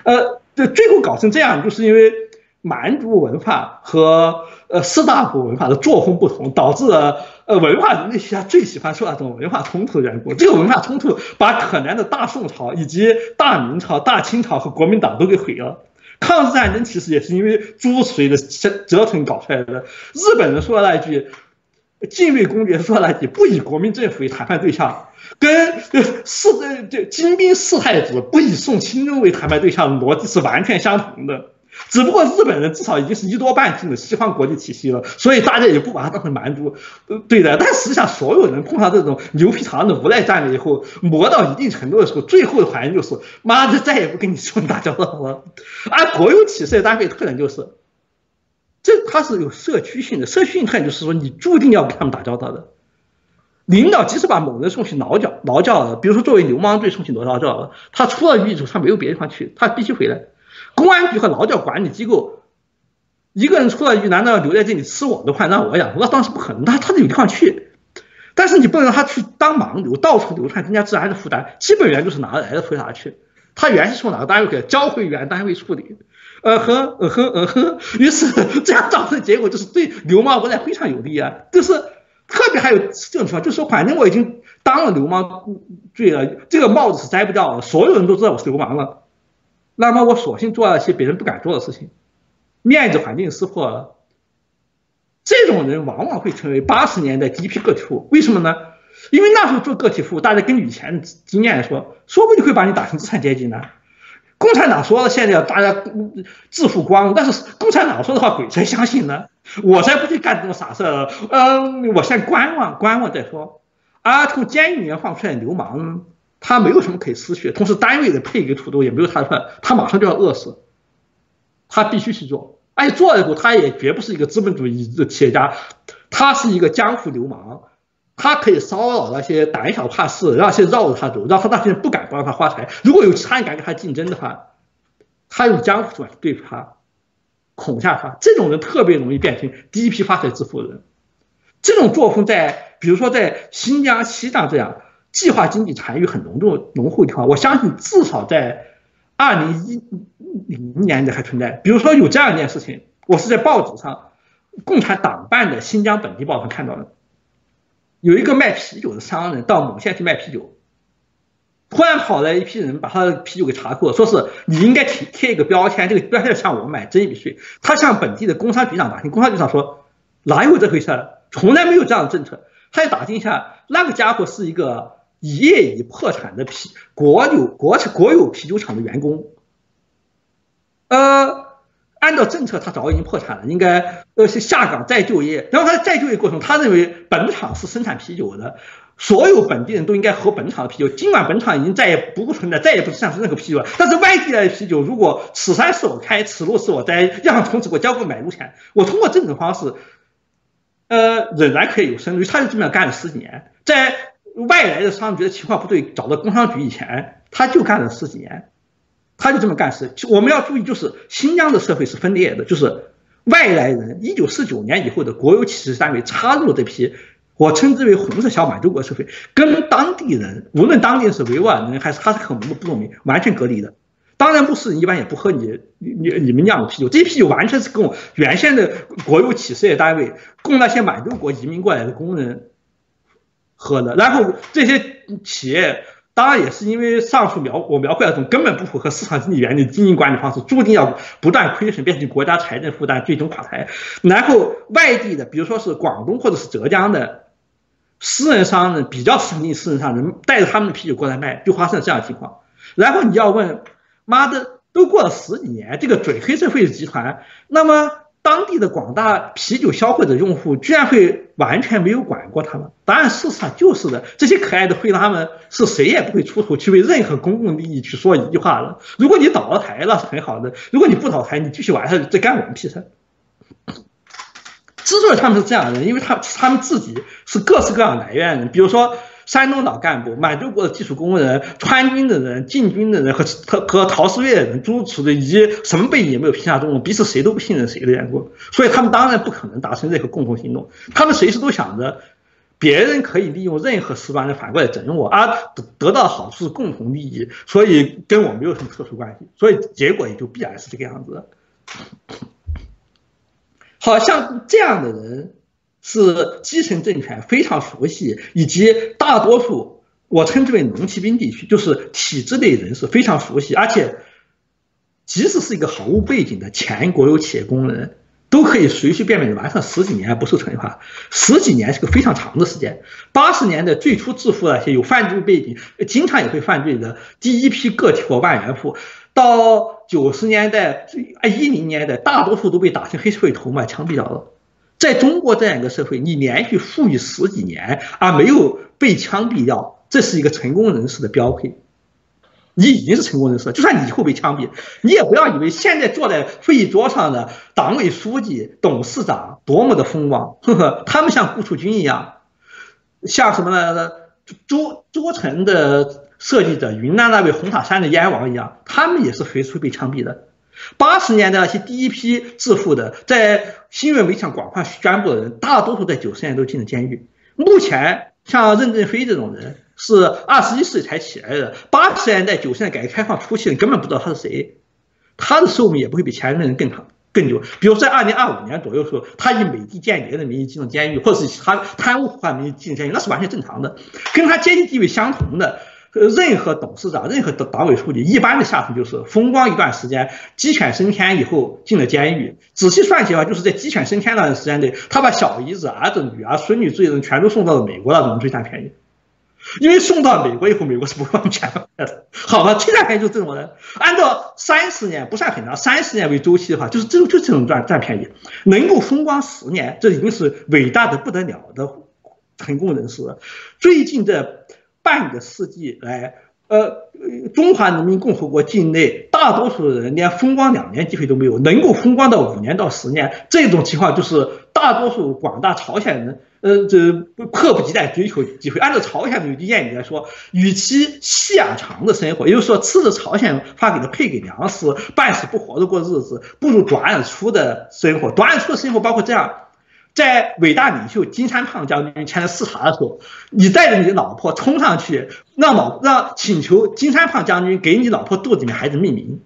呃，这最后搞成这样，就是因为满族文化和呃士大夫文化的作风不同，导致了呃文化人类学家最喜欢说那种文化冲突的缘故。这个文化冲突把可怜的大宋朝以及大明朝、大清朝和国民党都给毁了。抗日战争其实也是因为诸如此类的折腾搞出来的。日本人说的那一句，近卫公爵说的那句，不以国民政府为谈判对象，跟四这金兵四太子不以宋钦宗为谈判对象逻辑是完全相同的。只不过日本人至少已经是一多半进了西方国际体系了，所以大家也不把它当成蛮族对待。但实际上，所有人碰上这种牛皮糖的无赖战略以后，磨到一定程度的时候，最后的反应就是：妈的，再也不跟你说打交道了。而国有企事业单位特点就是，这它是有社区性的，社区性特点就是说，你注定要跟他们打交道的。领导即使把某人送去劳教，劳教了，比如说作为流氓罪送去劳教了，他出了狱之后，他没有别的地方去，他必须回来。公安局和劳教管理机构，一个人出了狱，难道要留在这里吃我的饭让我养？那当然不可能，他他得有地方去。但是你不能让他去当盲流，到处流窜，增加治安的负担。基本原就是哪来的回哪去。他原是从哪个单位给交回原单位处理。呃呵，呃呵，呃呵。于是这样造成的结果就是对流氓无赖非常有利啊。就是特别还有这种情况，就是说反正我已经当了流氓罪了，这个帽子是摘不掉了，所有人都知道我是流氓了。那么我索性做了些别人不敢做的事情，面子环境撕破了。这种人往往会成为八十年代第一批个体户，为什么呢？因为那时候做个体户，大家根据以前经验来说，说不定会把你打成资产阶级呢。共产党说了现在要大家致富光荣，但是共产党说的话鬼才相信呢。我才不去干这种傻事儿，嗯，我先观望观望再说。啊从监狱里面放出来流氓。他没有什么可以失去，同时单位的配给土豆也没有他的份，他马上就要饿死，他必须去做，而且做了以后，他也绝不是一个资本主义的企业家，他是一个江湖流氓，他可以骚扰那些胆小怕事，让那些绕着他走，让他那些人不敢帮他发财。如果有其他人敢跟他竞争的话，他用江湖手段对付他，恐吓他，这种人特别容易变成第一批发财致富的人。这种作风在，比如说在新疆、西藏这样。计划经济残余很浓重、浓厚的地方，我相信至少在二零一零年的还存在。比如说有这样一件事情，我是在报纸上，共产党办的新疆本地报上看到的，有一个卖啤酒的商人到某县去卖啤酒，突然跑来一批人把他的啤酒给查扣，说是你应该贴贴一个标签，这个标签向我买征一笔税。他向本地的工商局长打听，工商局长说哪有这回事，从来没有这样的政策。他也打听一下，那个家伙是一个。业已破产的啤国有国国有啤酒厂的员工，呃，按照政策他早已经破产了，应该呃是下岗再就业。然后他再就业过程，他认为本厂是生产啤酒的，所有本地人都应该喝本厂的啤酒，尽管本厂已经再也不存在，再也不上市任何啤酒了。但是外地来的啤酒，如果此山是我开，此路是我栽，让从此我交够买路钱，我通过这种方式，呃，仍然可以有声誉。他就这么样干了十几年，在外来的商觉得情况不对，找到工商局以前，他就干了十几年，他就这么干事。我们要注意，就是新疆的社会是分裂的，就是外来人，一九四九年以后的国有企事业单位插入这批。我称之为红色小满洲国社会，跟当地人，无论当地是维吾尔人还是哈萨克蒙的部落民，完全隔离的。当然，穆斯林一般也不喝你你你们酿的啤酒，这批酒完全是供原先的国有企事业单位，供那些满洲国移民过来的工人喝的。然后这些企业当然也是因为上述描我描绘那种根本不符合市场经济原理的经营管理方式，注定要不断亏损，变成国家财政负担，最终垮台。然后外地的，比如说是广东或者是浙江的。私人商人比较相信私人商人，带着他们的啤酒过来卖，就发生了这样的情况。然后你要问，妈的，都过了十几年，这个准黑社会集团，那么当地的广大啤酒消费者用户居然会完全没有管过他们？答案事实上就是的，这些可爱的会拉们是谁也不会出头去为任何公共利益去说一句话的。如果你倒了台了是很好的，如果你不倒台，你继续玩下去，这干我们屁事。之所以他们是这样的人，因为他他们自己是各式各样来源的人，比如说山东老干部、满洲国的技术工人、川军的人、晋军的人和和和陶思岳的人，诸如此类，以及什么背景也没有，贫下中农，彼此谁都不信任谁的缘故，所以他们当然不可能达成任何共同行动。他们随时都想着别人可以利用任何手段来反过来整我，而得得到的好处是共同利益，所以跟我没有什么特殊关系，所以结果也就必然是这个样子。好像这样的人是基层政权非常熟悉，以及大多数我称之为农骑兵地区，就是体制内人士非常熟悉，而且即使是一个毫无背景的前国有企业工人，都可以随随便便的完成十几年不受惩罚。十几年是个非常长的时间。八十年代最初致富那些有犯罪背景、经常也会犯罪的第一批个体或万元户。到九十年代、啊一零年代，大多数都被打成黑社会头目、枪毙掉了。在中国这样一个社会，你连续富裕十几年而没有被枪毙掉，这是一个成功人士的标配。你已经是成功人士了，就算你以后被枪毙，你也不要以为现在坐在会议桌上的党委书记、董事长多么的风光，呵呵，他们像顾处军一样，像什么呢？桌桌城的。设计者云南那位红塔山的燕王一样，他们也是随时被枪毙的。八十年代那些第一批致富的，在新闻媒体上广泛宣布的人，大多数在九十年代都进了监狱。目前像任正非这种人，是二十一世纪才起来的。八十年代、九十年代改革开放初期，根本不知道他是谁，他的寿命也不会比前任人更长更久。比如在二零二五年左右的时候，他以美帝间谍的名义进了监狱，或者是他贪污腐败名义进监狱，那是完全正常的。跟他阶级地位相同的。任何董事长、任何党党委书记，一般的下场就是风光一段时间，鸡犬升天以后进了监狱。仔细算起来，就是在鸡犬升天那段时间内，他把小姨子、儿子、女儿、孙女这些人全都送到了美国那种最占便宜。因为送到美国以后，美国是不放钱的。好了，最占便宜就是这种人。按照三十年不算很长，三十年为周期的话，就是这种就这种占占便宜，能够风光十年，这已经是伟大的不得了的成功人士。最近的。半个世纪来，呃，中华人民共和国境内大多数人连风光两年机会都没有，能够风光到五年到十年，这种情况就是大多数广大朝鲜人，呃，这迫不及待追求机会。按照朝鲜的一句谚语来说，与其细而长的生活，也就是说吃着朝鲜发给的配给粮食，半死不活的过日子，不如短而粗的生活。短而粗的生活包括这样。在伟大领袖金三胖将军前来视察的时候，你带着你的老婆冲上去，让老让请求金三胖将军给你老婆肚子里面孩子命名。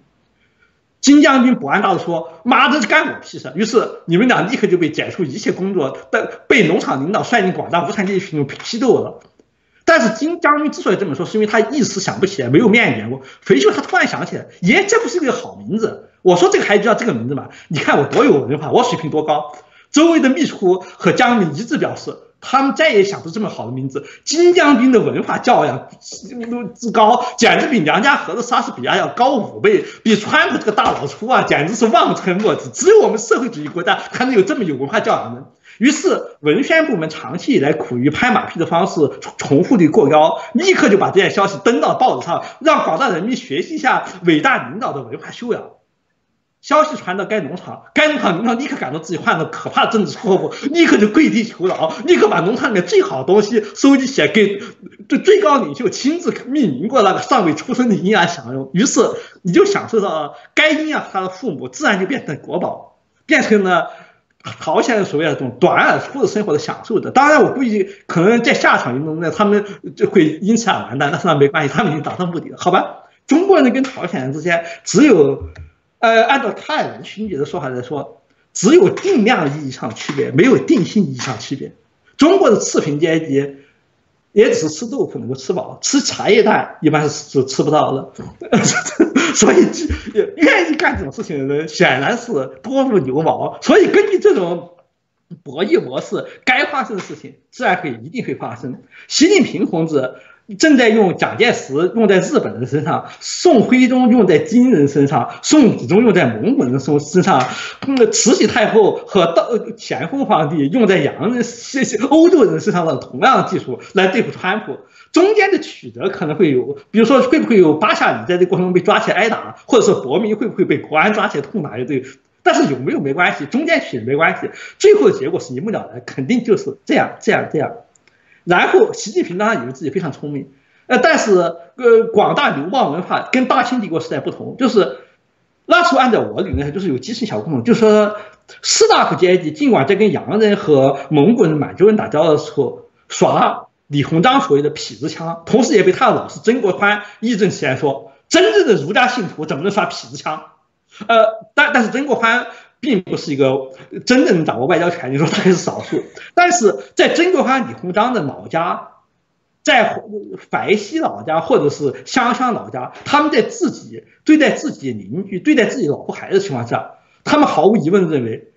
金将军不按道理说：“妈的，这干我屁事！”于是你们俩立刻就被解除一切工作，的被农场领导率领广大无产阶级群众批斗了。但是金将军之所以这么说，是因为他一时想不起来，没有面缘过。回去他突然想起来，耶，这不是一个好名字。我说这个孩子叫这个名字嘛？你看我多有文化，我水平多高。周围的秘书和将领一致表示，他们再也想不出这么好的名字。金将军的文化教养之高，简直比梁家河的莎士比亚要高五倍，比川普这个大老粗啊，简直是望尘莫及。只有我们社会主义国家才能有这么有文化教养的。于是文宣部门长期以来苦于拍马屁的方式重复率过高，立刻就把这件消息登到报纸上，让广大人民学习一下伟大领导的文化修养。消息传到该农场，该农场农场立刻感到自己犯了可怕的政治错误，立刻就跪地求饶，立刻把农场里面最好的东西收集起来，给最最高领袖亲自命名过那个尚未出生的婴儿享用。于是你就享受到该婴儿他的父母自然就变成国宝，变成了。朝鲜人所谓的这种短而粗的生活的享受者，当然我估计可能在下场运动中，他们就会因此而完蛋，但是那没关系，他们已经达到目的了，好吧？中国人跟朝鲜人之间只有，呃，按照泰文群体的说法来说，只有定量意义上区别，没有定性意义上区别。中国的次贫阶级。也只吃豆腐能够吃饱，吃茶叶蛋一般是是吃不到的，所以愿意干这种事情的人显然是多如牛毛。所以根据这种博弈模式，该发生的事情自然会一定会发生。习近平同志。正在用蒋介石用在日本人身上，宋徽宗用在金人身上，宋理宗用在蒙古人身身上，慈禧太后和道咸丰皇帝用在洋人、欧洲人身上的同样的技术来对付川普，中间的曲折可能会有，比如说会不会有巴夏里在这过程中被抓起来挨打，或者是伯明会不会被国安抓起来痛打一顿，但是有没有没关系，中间曲没关系，最后的结果是一目了然，肯定就是这样这样这样。然后，习近平当然以为自己非常聪明，呃，但是，呃，广大流氓文化跟大清帝国时代不同，就是那时候按照我的理论，就是有基层小工种，就是说士大夫阶级尽管在跟洋人和蒙古人、满洲人打交道的时候耍李鸿章所谓的痞子枪，同时也被他的老师曾国藩义正起来说，真正的儒家信徒怎么能耍痞子枪？呃，但但是曾国藩。并不是一个真正掌握外交权，你说他还是少数。但是在曾国藩、李鸿章的老家，在淮西老家或者是湘乡老家，他们在自己对待自己邻居、对待自己老婆孩子的情况下，他们毫无疑问认为。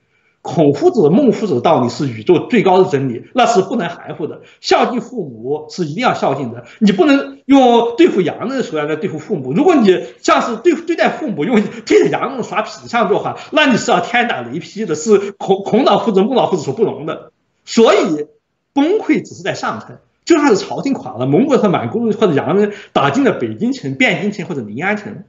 孔夫子、孟夫子的道理是宇宙最高的真理，那是不能含糊的。孝敬父母是一定要孝敬的，你不能用对付洋人的手段来对付父母。如果你像是对对待父母用对着洋人耍痞相做法，那你是要天打雷劈的，是孔孔老夫子、孟老夫子所不容的。所以崩溃只是在上层，就算是朝廷垮了，蒙古和满族或者洋人打进了北京城、汴京城或者临安城，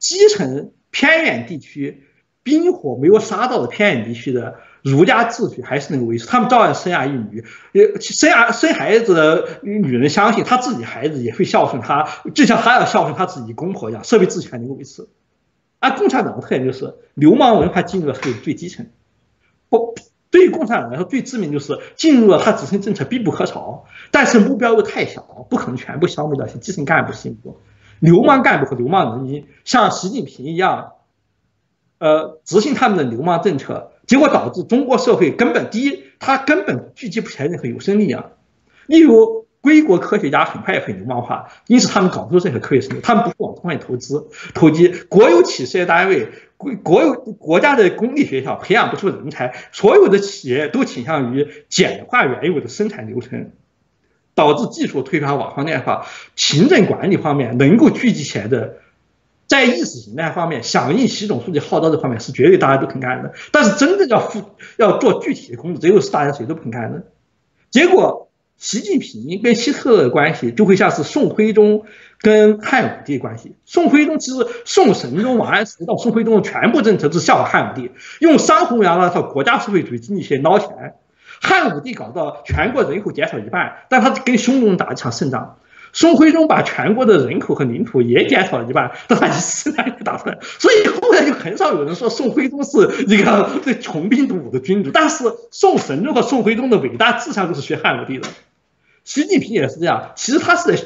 基层偏远地区。兵火没有杀到的偏远地区的儒家秩序还是能够维持，他们照样生儿育女，呃，生儿生孩子的女人相信她自己孩子也会孝顺她，就像她要孝顺她自己公婆一样，社会秩序还能维持。而共产党的特点就是流氓文化进入了社会最基层，不，对于共产党来说最致命就是进入了他自身政策必不可少，但是目标又太小，不可能全部消灭掉些基层干部心部，流氓干部和流氓人民像习近平一样。呃，执行他们的流氓政策，结果导致中国社会根本第一，他根本聚集不起来任何有生力量。例如，归国科学家很快也很流氓化，因此他们搞不出任何科学成就，他们不会往方面投资、投机。国有企事业单位、国国有国家的公立学校培养不出人才，所有的企业都倾向于简化原有的生产流程，导致技术推翻、网上电化、行政管理方面能够聚集起来的。在意识形态方面，响应习总书记号召这方面是绝对大家都肯干的。但是真正要负要做具体的工作，只有是大家谁都不肯干的。结果，习近平跟希特勒的关系就会像是宋徽宗跟汉武帝关系。宋徽宗其实宋神宗、王安石到宋徽宗的全部政策是效仿汉武帝，用三弘扬那套国家社会主义经济学捞钱。汉武帝搞到全国人口减少一半，但他跟匈奴打一场胜仗。宋徽宗把全国的人口和领土也减少了一半，都把一次也没打出来，所以后来就很少有人说宋徽宗是一个穷兵黩武的君主。但是宋神宗和宋徽宗的伟大志向就是学汉武帝的，习近平也是这样。其实他是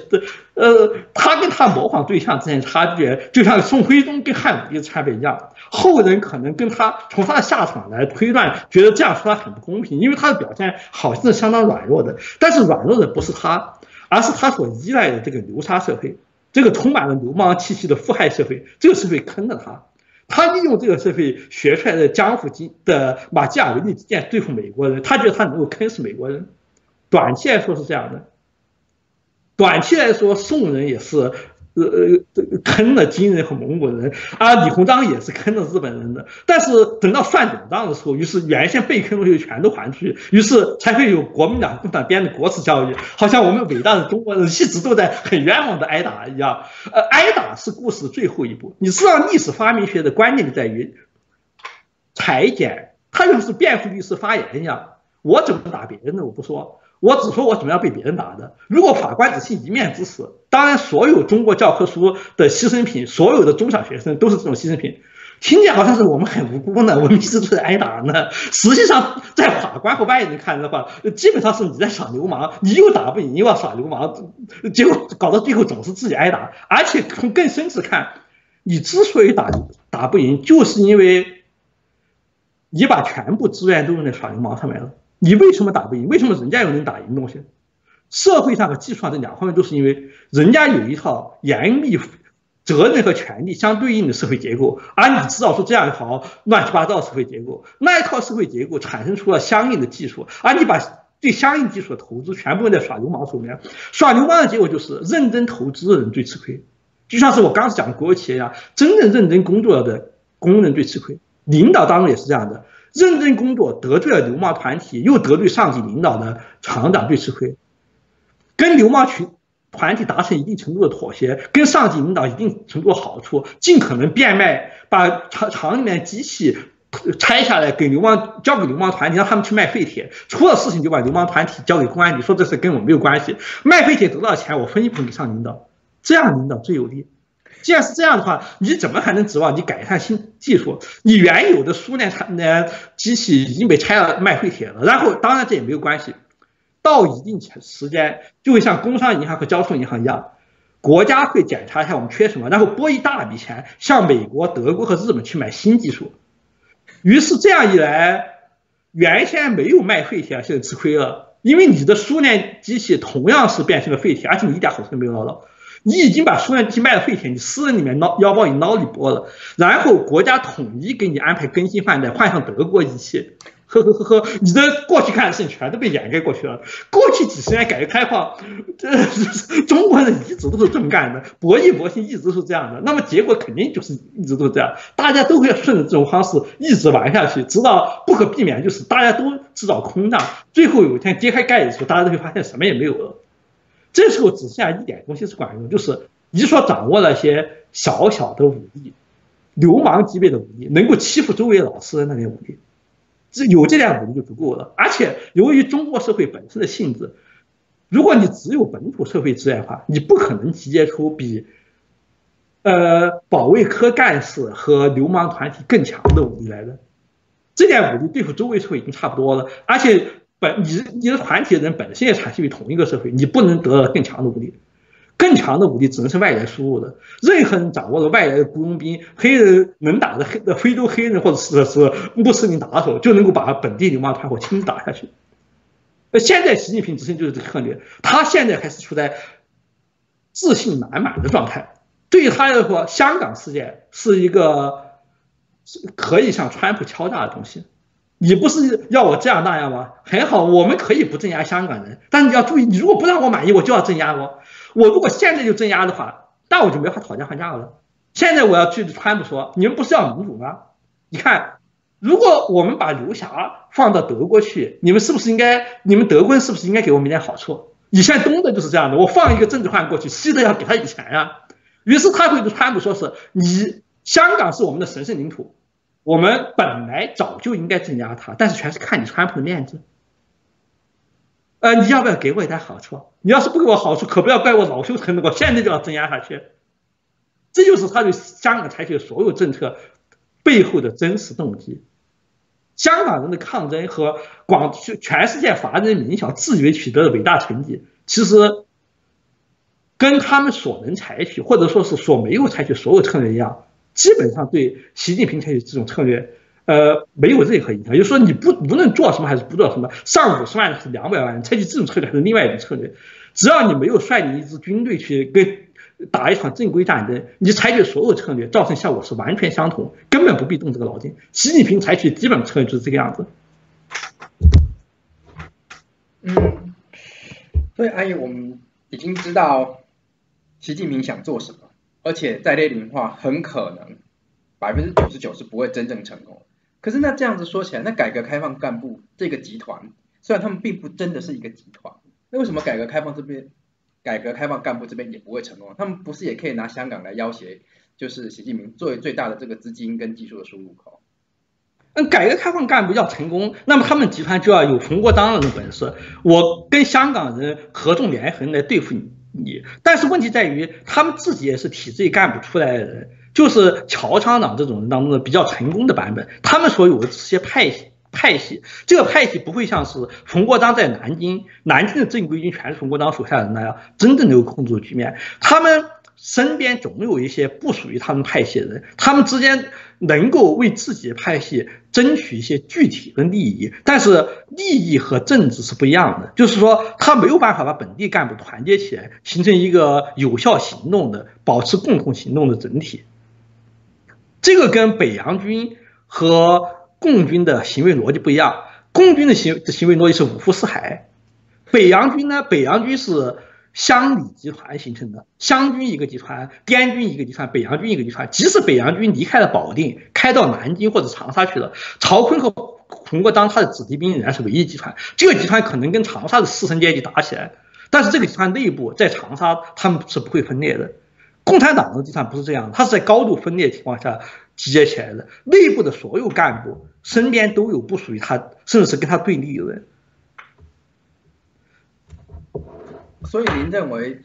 呃，他跟他模仿对象之间差距，就像宋徽宗跟汉武帝的差别一样。后人可能跟他从他的下场来推断，觉得这样说他很不公平，因为他的表现好像是相当软弱的。但是软弱的不是他。而是他所依赖的这个流沙社会，这个充满了流氓气息的腐害社会，这个社会坑了他。他利用这个社会学出来的江湖经的马基雅维利之剑对付美国人，他觉得他能够坑死美国人。短期来说是这样的，短期来说宋人也是。呃呃，坑了金人和蒙古人，啊李鸿章也是坑了日本人的。但是等到算总账的时候，于是原先被坑的东西全都还出去，于是才会有国民党共产党编的国耻教育，好像我们伟大的中国人一直都在很冤枉的挨打一样。呃，挨打是故事最后一步。你知道历史发明学的关键就在于裁剪，它就是辩护律师发言一样，我怎么打别人的我不说。我只说我怎么样被别人打的。如果法官只信一面之词，当然所有中国教科书的牺牲品，所有的中小学生都是这种牺牲品。听见好像是我们很无辜呢，我们一直都在挨打呢。实际上，在法官和外人看的话，基本上是你在耍流氓，你又打不赢又要耍流氓，结果搞到最后总是自己挨打。而且从更深次看，你之所以打打不赢，就是因为你把全部资源都用在耍流氓上面了。你为什么打不赢？为什么人家又能打赢东西？社会上和技术上这两方面都是因为人家有一套严密责任和权利相对应的社会结构，而你制造出这样一套乱七八糟的社会结构，那一套社会结构产生出了相应的技术，而你把对相应技术的投资全部用在耍流氓手里面，耍流氓的结果就是认真投资的人最吃亏。就像是我刚才讲的国有企业一样，真正认真工作的工人最吃亏，领导当中也是这样的。认真工作得罪了流氓团体，又得罪上级领导的厂长最吃亏。跟流氓群团体达成一定程度的妥协，跟上级领导一定程度的好处，尽可能变卖，把厂厂里面机器拆下来给流氓交给流氓团体，让他们去卖废铁。出了事情就把流氓团体交给公安局，说这事跟我没有关系。卖废铁得到钱，我分一部分给上领导，这样领导最有利。既然是这样的话，你怎么还能指望你改善新技术？你原有的苏联产的机器已经被拆了卖废铁了，然后当然这也没有关系。到一定时间，就会像工商银行和交通银行一样，国家会检查一下我们缺什么，然后拨一大笔钱向美国、德国和日本去买新技术。于是这样一来，原先没有卖废铁，现在吃亏了，因为你的苏联机器同样是变成了废铁，而且你一点好处都没有捞到。你已经把苏联机卖了废铁，你私人里面捞腰包已经捞一波了，然后国家统一给你安排更新换代，换上德国仪器，呵呵呵呵，你的过去干的事情全都被掩盖过去了。过去几十年改革开放，这中国人一直都是这么干的，博弈博弈一直是这样的，那么结果肯定就是一直都是这样，大家都会顺着这种方式一直玩下去，直到不可避免就是大家都制造空档，最后有一天揭开盖子的时候，大家都会发现什么也没有了。这时候只剩下一点东西是管用，就是你所掌握那些小小的武力，流氓级别的武力，能够欺负周围老师的那点武力，这有这点武力就足够了。而且由于中国社会本身的性质，如果你只有本土社会资源的话，你不可能集结出比，呃，保卫科干事和流氓团体更强的武力来的。这点武力对付周围社会已经差不多了，而且。本你你的团体的人本身也产生于同一个社会，你不能得到更强的武力，更强的武力只能是外来输入的。任何人掌握了外来的雇佣兵，黑人能打的黑非洲黑人或者是是穆斯林打手，就能够把本地流氓团伙亲自打下去。那现在习近平执行就是这个策略，他现在还是处在自信满满的状态。对于他来说，香港事件是一个可以向川普敲诈的东西。你不是要我这样那样吗？很好，我们可以不镇压香港人，但你要注意，你如果不让我满意，我就要镇压我。我如果现在就镇压的话，那我就没法讨价还价了。现在我要去川普说，你们不是要民主吗？你看，如果我们把刘霞放到德国去，你们是不是应该？你们德国人是不是应该给我们一点好处？以前东德就是这样的，我放一个政治犯过去，西德要给他一笔钱呀。于是他会对川普说：“是你香港是我们的神圣领土。”我们本来早就应该镇压他，但是全是看你川普的面子。呃，你要不要给我一点好处？你要是不给我好处，可不要怪我恼羞成怒，我现在就要镇压下去。这就是他对香港采取的所有政策背后的真实动机。香港人的抗争和广全世界华人民想自觉取得的伟大成绩，其实跟他们所能采取，或者说是所没有采取所有策略一样。基本上对习近平采取这种策略，呃，没有任何影响。就是说，你不无论做什么还是不做什么，上五十万还是两百万，采取这种策略还是另外一种策略，只要你没有率领一支军队去跟打一场正规战争，你采取所有策略，造成效果是完全相同，根本不必动这个脑筋。习近平采取基本策略就是这个样子。嗯，所以，阿姨，我们已经知道习近平想做什么，而且在列宁化很可能百分之九十九是不会真正成功。可是那这样子说起来，那改革开放干部这个集团，虽然他们并不真的是一个集团，那为什么改革开放这边，改革开放干部这边也不会成功？他们不是也可以拿香港来要挟，就是习近平作为最大的这个资金跟技术的输入口？嗯，改革开放干部要成功，那么他们集团就要有冯国璋的本事。我跟香港人合纵连横来对付你，你。但是问题在于，他们自己也是体制干部出来的人。就是乔厂长这种人当中的比较成功的版本，他们所有的这些派系，派系这个派系不会像是冯国璋在南京，南京的正规军全是冯国璋手下人那样，真正能够控制局面。他们身边总有一些不属于他们派系的人，他们之间能够为自己的派系争取一些具体的利益，但是利益和政治是不一样的，就是说他没有办法把本地干部团结起来，形成一个有效行动的、保持共同行动的整体。这个跟北洋军和共军的行为逻辑不一样，共军的行行为逻辑是五湖四海，北洋军呢，北洋军是湘李集团形成的，湘军一个集团，滇军一个集团，北洋军一个集团。即使北洋军离开了保定，开到南京或者长沙去了，曹锟和冯国璋他的子弟兵仍然是唯一集团。这个集团可能跟长沙的士绅阶级打起来，但是这个集团内部在长沙他们是不会分裂的。共产党的集团不是这样，它是在高度分裂情况下集结起来的。内部的所有干部身边都有不属于他，甚至是跟他对立的人。所以您认为，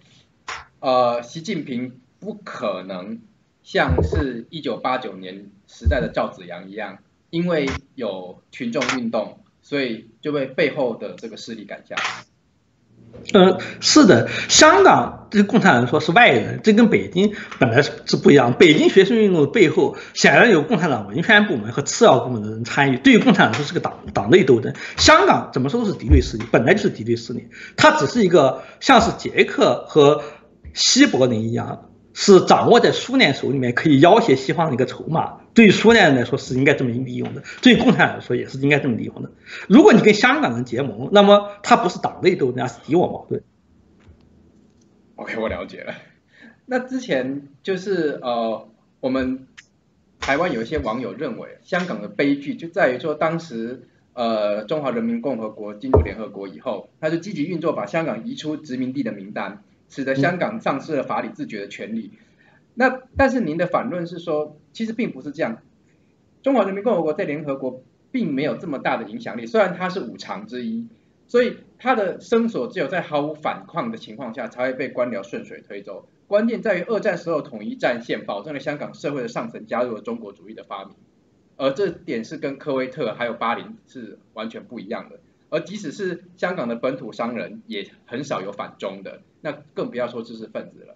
呃，习近平不可能像是一九八九年时代的赵子阳一样，因为有群众运动，所以就被背后的这个势力赶下。嗯，是的，香港对共产党说是外人，这跟北京本来是是不一样。北京学生运动的背后显然有共产党文宣部门和次要部门的人参与，对于共产党说是个党党内斗争。香港怎么说都是敌对势力，本来就是敌对势力，它只是一个像是捷克和西柏林一样。是掌握在苏联手里面，可以要挟西方的一个筹码。对于苏联人来说是应该这么利用的，对于共产党来说也是应该这么利用的。如果你跟香港人结盟，那么它不是党内斗争，而是敌我矛盾。OK，我了解了。那之前就是呃，我们台湾有一些网友认为，香港的悲剧就在于说，当时呃中华人民共和国进入联合国以后，他就积极运作，把香港移出殖民地的名单。使得香港丧失了法理自觉的权利。那但是您的反论是说，其实并不是这样。中华人民共和国在联合国并没有这么大的影响力，虽然它是五常之一，所以它的声索只有在毫无反抗的情况下才会被官僚顺水推舟。关键在于二战时候统一战线保证了香港社会的上层加入了中国主义的发明，而这点是跟科威特还有巴林是完全不一样的。而即使是香港的本土商人，也很少有反中的，那更不要说知识分子了。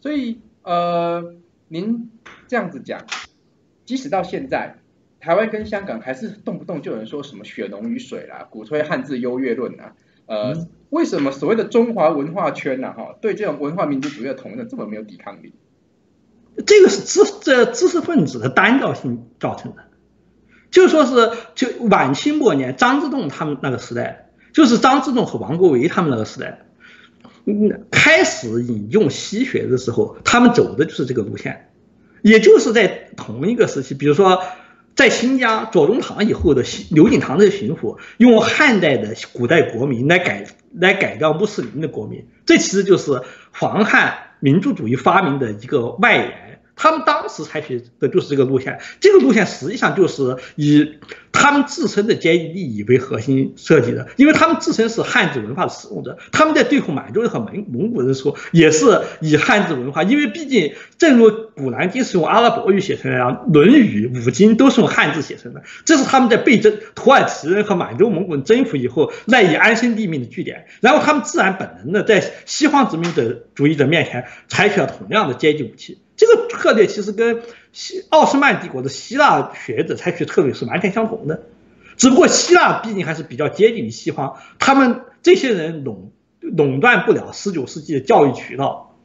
所以，呃，您这样子讲，即使到现在，台湾跟香港还是动不动就有人说什么血浓于水啦，鼓吹汉字优越论啊，呃，为什么所谓的中华文化圈呢？哈，对这种文化民族主义的统论这么没有抵抗力？这个是知这知识分子的单调性造成的。就说是就晚清末年张之洞他们那个时代，就是张之洞和王国维他们那个时代，嗯，开始引用西学的时候，他们走的就是这个路线，也就是在同一个时期，比如说在新疆左宗棠以后的刘景堂的巡抚，用汉代的古代国民来改来改掉穆斯林的国民，这其实就是黄汉民族主义发明的一个外延。他们当时采取的就是这个路线，这个路线实际上就是以他们自身的阶级利益为核心设计的，因为他们自身是汉字文化的使用者，他们在对付满洲人和蒙蒙古人的时候，也是以汉字文化，因为毕竟正如《古兰经》是用阿拉伯语写成的样，《论语》《五经》都是用汉字写成的，这是他们在被征土耳其人和满洲蒙古人征服以后赖以安身立命的据点，然后他们自然本能的在西方殖民者主义者面前采取了同样的阶级武器。这个策略其实跟希奥斯曼帝国的希腊学者采取策略是完全相同的，只不过希腊毕竟还是比较接近于西方，他们这些人垄垄断不了十九世纪的教育渠道，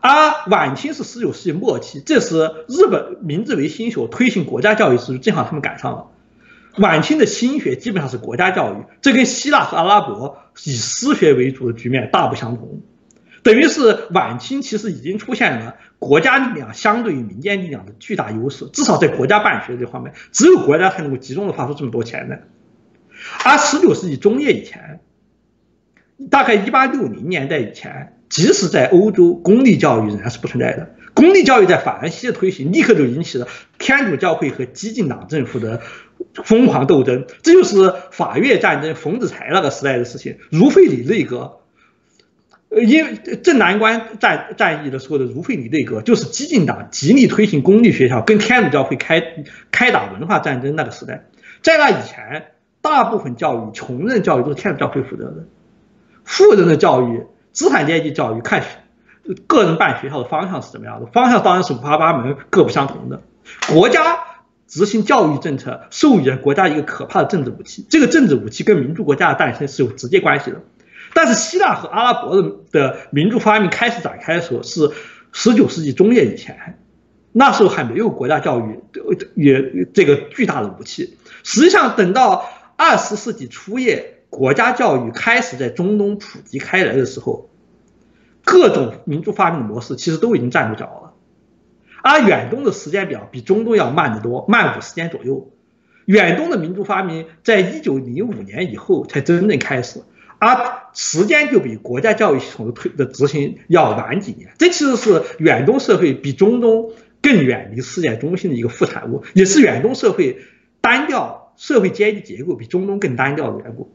而晚清是十九世纪末期，这时日本明治维新学推行国家教育制度，正好他们赶上了。晚清的新学基本上是国家教育，这跟希腊和阿拉伯以私学为主的局面大不相同。等于是晚清其实已经出现了国家力量相对于民间力量的巨大优势，至少在国家办学这方面，只有国家才能够集中的发出这么多钱的。而十九世纪中叶以前，大概一八六零年代以前，即使在欧洲，公立教育仍然是不存在的。公立教育在法兰西的推行，立刻就引起了天主教会和激进党政府的疯狂斗争。这就是法越战争、冯子材那个时代的事情，如费里内阁。因为正南关战战役的时候的如费里内阁，就是激进党极力推行公立学校，跟天主教会开开打文化战争那个时代。在那以前，大部分教育、穷人教育都是天主教会负责的，富人的教育、资产阶级教育，看个人办学校的方向是怎么样的，方向当然是五花八门、各不相同的。国家执行教育政策，授予了国家一个可怕的政治武器，这个政治武器跟民主国家的诞生是有直接关系的。但是希腊和阿拉伯的的民主发明开始展开的时候是十九世纪中叶以前，那时候还没有国家教育也这个巨大的武器。实际上，等到二十世纪初叶，国家教育开始在中东普及开来的时候，各种民主发明模式其实都已经站住脚了。而远东的时间表比中东要慢得多，慢五十年左右。远东的民主发明在一九零五年以后才真正开始。而时间就比国家教育系统的推的执行要晚几年，这其实是远东社会比中东更远离世界中心的一个副产物，也是远东社会单调社会阶级结构比中东更单调的缘故。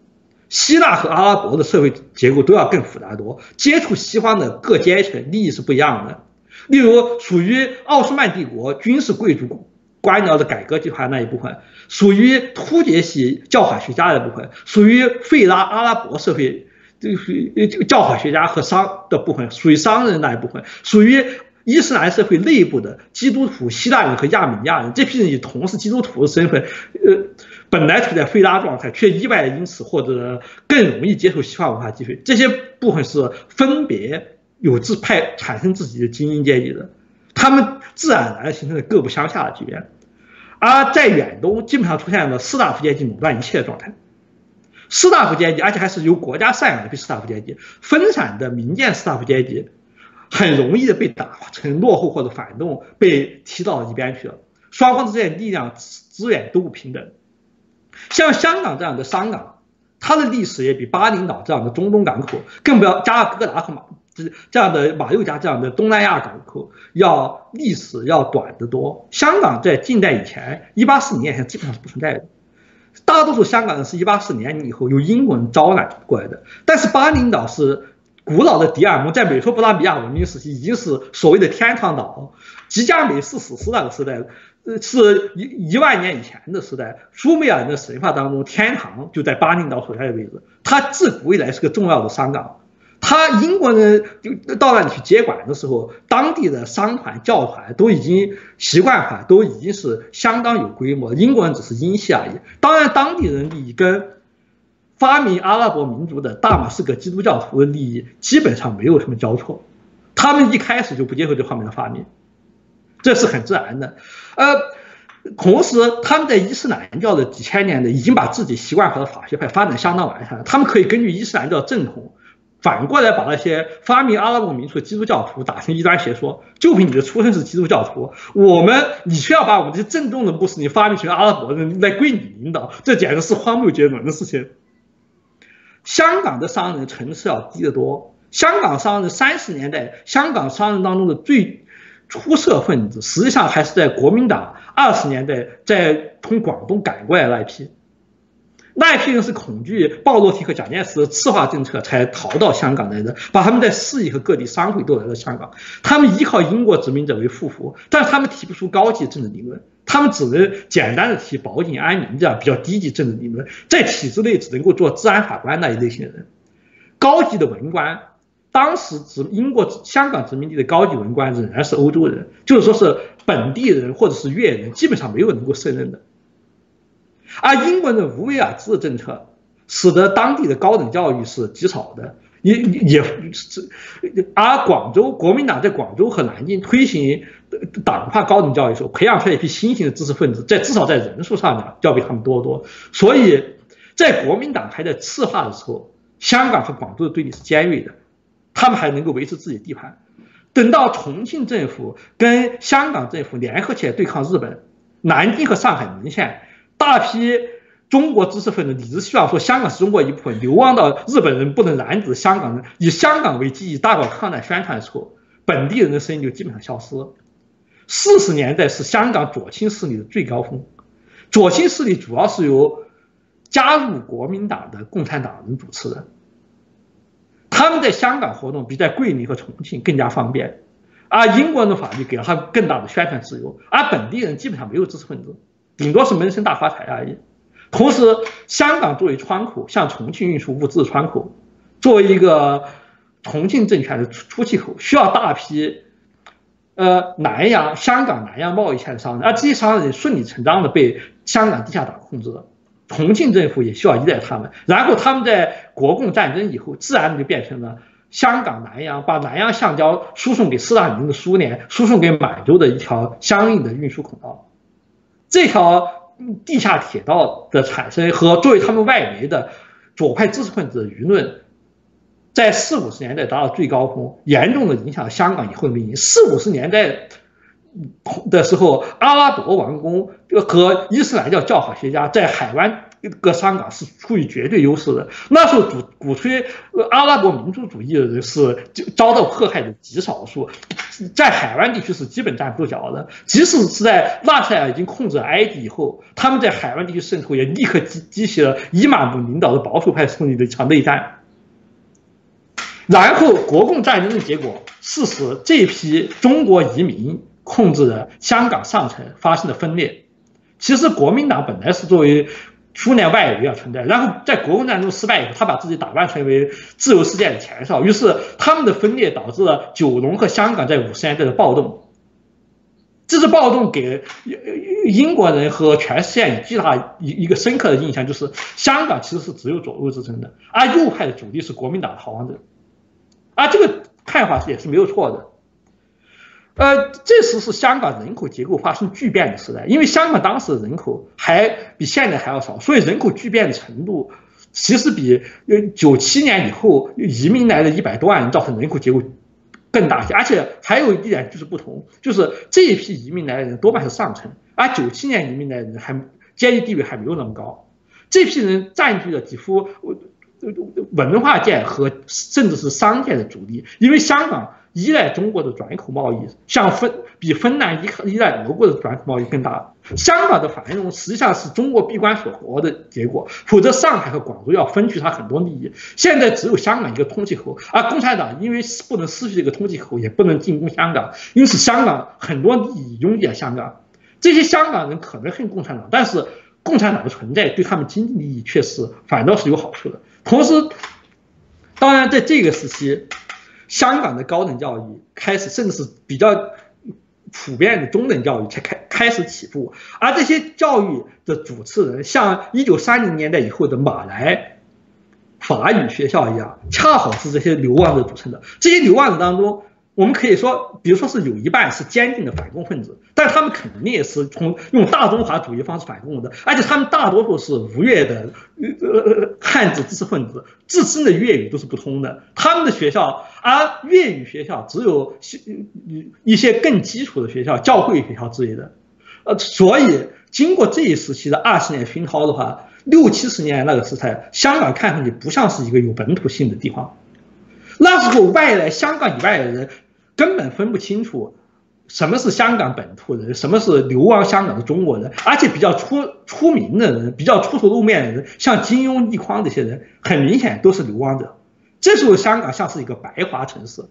希腊和阿拉伯的社会结构都要更复杂多，接触西方的各阶层利益是不一样的。例如，属于奥斯曼帝国军事贵族。官僚的改革集团那一部分，属于突厥系教法学家的部分，属于费拉阿拉伯社会就是教法学家和商的部分，属于商人那一部分，属于伊斯兰社会内部的基督徒希腊人和亚美尼亚人，这批人以同是基督徒的身份，呃，本来处在非拉状态，却意外的因此获得更容易接受西方文化机会。这些部分是分别有自派产生自己的精英阶级的。他们自然而然形成了各不相下的局面，而在远东基本上出现了四大夫阶级垄断一切的状态。士大夫阶级，而且还是由国家赡养的士大夫阶级，分散的民间士大夫阶级，很容易的被打成落后或者反动，被踢到一边去了。双方之间力量资源都不平等。像香港这样的商港，它的历史也比巴厘岛这样的中东港口，更不要加尔各答和马。这样的马六甲这样的东南亚港口要历史要短得多。香港在近代以前，一八四零年前基本上是不存在的。大多数香港人是一八四年以后由英国人招揽过来的。但是巴厘岛是古老的迪尔蒙，在美索不达米亚文明时期已经是所谓的天堂岛。吉加美是史诗那个时代，呃，是一一万年以前的时代。苏美尔人的神话当中，天堂就在巴厘岛所在的位置。它自古以来是个重要的商港。他英国人就到那里去接管的时候，当地的商团、教团都已经习惯化，都已经是相当有规模。英国人只是因系而已。当然，当地人利益跟发明阿拉伯民族的大马士革基督教徒的利益基本上没有什么交错。他们一开始就不接受这方面的发明，这是很自然的。呃，同时他们在伊斯兰教的几千年的已经把自己习惯化的法学派发展相当完善了，他们可以根据伊斯兰教正统。反过来把那些发明阿拉伯民族的基督教徒打成异端邪说，就凭你的出身是基督教徒，我们你却要把我们这些正宗的穆斯林发明成阿拉伯人来归你领导，这简直是荒谬绝伦的事情。香港的商人层次要低得多，香港商人三十年代香港商人当中的最出色分子，实际上还是在国民党二十年代在从广东赶过来那一批。那一批人是恐惧鲍洛提和蒋介石的赤化政策才逃到香港来的，把他们在市邑和各地商会都来到香港。他们依靠英国殖民者为附服，但是他们提不出高级政治理论，他们只能简单的提保境安民这样比较低级政治理论，在体制内只能够做治安法官那一类型的人。高级的文官，当时殖英国香港殖民地的高级文官仍然是欧洲人，就是说是本地人或者是粤人，基本上没有能够胜任的。而英国的无为而治政策，使得当地的高等教育是极少的，也也是。而广州国民党在广州和南京推行党化高等教育时候，培养出来一批新型的知识分子，在至少在人数上讲要比他们多多。所以在国民党还在赤化的时候，香港和广州的对立是尖锐的，他们还能够维持自己的地盘。等到重庆政府跟香港政府联合起来对抗日本，南京和上海沦陷，大批中国知识分子理直气壮说香港是中国一部分，流亡到日本人不能染指香港人，以香港为基地大搞抗战宣传的时候，本地人的声音就基本上消失。四十年代是香港左倾势力的最高峰，左倾势力主要是由加入国民党的共产党人主持的。他们在香港活动比在桂林和重庆更加方便，而英国人的法律给了他更大的宣传自由，而本地人基本上没有知识分子，顶多是闷声大发财而已。同时，香港作为窗口，向重庆运输物资的窗口，作为一个重庆政权的出出气口，需要大批呃南洋、香港南洋贸易线的商人，而这些商人顺理成章的被香港地下党控制了。重庆政府也需要依赖他们，然后他们在国共战争以后，自然就变成了香港南洋把南洋橡胶输送给斯大林的苏联，输送给满洲的一条相应的运输孔道。这条地下铁道的产生和作为他们外围的左派知识分子的舆论，在四五十年代达到最高峰，严重的影响香港以后的民营。四五十年代。的时候，阿拉伯王公和伊斯兰教教法学家在海湾个香港是处于绝对优势的。那时候鼓鼓吹阿拉伯民族主义的人是遭到迫害的极少数，在海湾地区是基本站不住脚的。即使是在纳赛尔已经控制埃及以后，他们在海湾地区渗透也立刻激激起了伊玛目领导的保守派势力的一场内战。然后国共战争的结果是使这批中国移民。控制了香港上层发生了分裂。其实国民党本来是作为苏联外围而存在，然后在国共战争失败以后，他把自己打扮成为自由世界的前哨，于是他们的分裂导致了九龙和香港在五十年代的暴动。这次暴动给英国人和全世界以巨大一一个深刻的印象，就是香港其实是只有左右之争的，而右派的主力是国民党的逃亡者。而这个看法是也是没有错的。呃，这时是香港人口结构发生巨变的时代，因为香港当时的人口还比现在还要少，所以人口巨变的程度其实比呃九七年以后移民来的一百多万人造成人口结构更大些。而且还有一点就是不同，就是这一批移民来的人多半是上层，而九七年移民来的人还阶级地位还没有那么高，这批人占据了几乎文化界和甚至是商界的主力，因为香港。依赖中国的转口贸易，像芬比芬兰依依赖俄国的转口贸易更大。香港的繁荣实际上是中国闭关锁国的结果，否则上海和广州要分去它很多利益。现在只有香港一个通气口，而共产党因为不能失去这个通气口，也不能进攻香港，因此香港很多利益拥挤香港。这些香港人可能恨共产党，但是共产党的存在对他们经济利益确实反倒是有好处的。同时，当然在这个时期。香港的高等教育开始，甚至是比较普遍的中等教育才开开始起步，而这些教育的主持人，像一九三零年代以后的马来法语学校一样，恰好是这些流亡者组成的。这些流亡者当中。我们可以说，比如说是有一半是坚定的反共分子，但他们肯定也是从用大中华主义方式反共的，而且他们大多数是吴越的呃汉字知识分子，自身的粤语都是不通的。他们的学校，而粤语学校只有一些更基础的学校，教会学校之类的。呃，所以经过这一时期的二十年熏陶的话，六七十年那个时代，香港看上去不像是一个有本土性的地方。那时候外来香港以外的人。根本分不清楚什么是香港本土人，什么是流亡香港的中国人，而且比较出出名的人，比较出头露面的人，像金庸、倪匡这些人，很明显都是流亡者。这时候香港像是一个白华城市，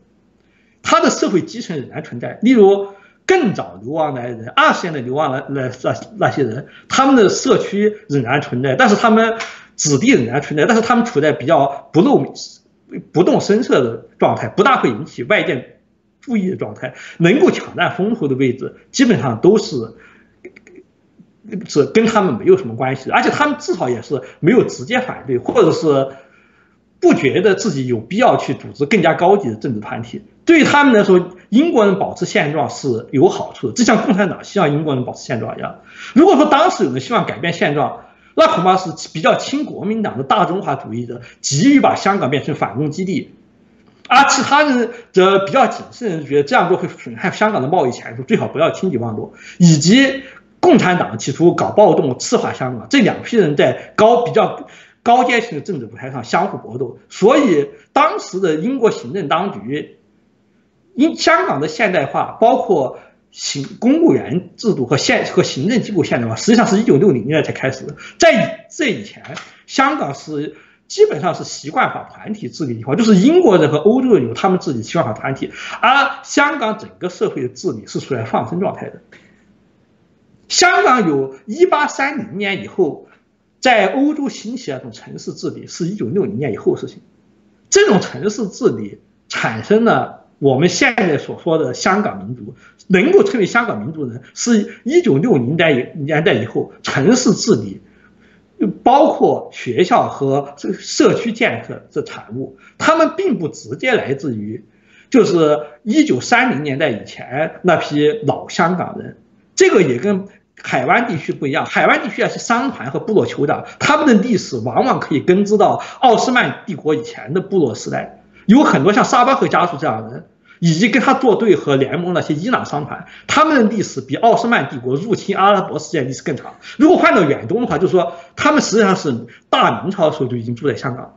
它的社会基层仍然存在。例如更早流亡来的人，二十年的流亡来来那那些人，他们的社区仍然存在，但是他们子弟仍然存在，但是他们处在比较不露不动声色的状态，不大会引起外界。注意的状态，能够抢占风头的位置，基本上都是是跟他们没有什么关系，而且他们至少也是没有直接反对，或者是不觉得自己有必要去组织更加高级的政治团体。对于他们来说，英国人保持现状是有好处的，就像共产党希望英国人保持现状一样。如果说当时有人希望改变现状，那恐怕是比较亲国民党的大中华主义的，急于把香港变成反攻基地，而其他人则比较谨慎，觉得这样做会损害香港的贸易前途，最好不要轻举妄动。以及共产党企图搞暴动、赤化香港，这两批人在高比较高阶性的政治舞台上相互搏斗，所以当时的英国行政当局，因香港的现代化，包括。行公务员制度和现和行政机构现代化，实际上是一九六零年代才开始的。在这以前，香港是基本上是习惯法团体治理地方，就是英国人和欧洲人有他们自己习惯法团体，而香港整个社会的治理是处在放生状态的。香港有一八三零年以后，在欧洲兴起那种城市治理，是一九六零年以后的事情。这种城市治理产生了。我们现在所说的香港民族，能够成为香港民族人，是一九六零代年代以后城市治理，包括学校和这社区建设的产物。他们并不直接来自于，就是一九三零年代以前那批老香港人。这个也跟海湾地区不一样，海湾地区啊是商团和部落酋长，他们的历史往往可以根植到奥斯曼帝国以前的部落时代。有很多像沙巴赫家族这样的人，以及跟他作对和联盟那些伊朗商团，他们的历史比奥斯曼帝国入侵阿拉伯世界历史更长。如果换到远东的话，就是说他们实际上是大明朝的时候就已经住在香港，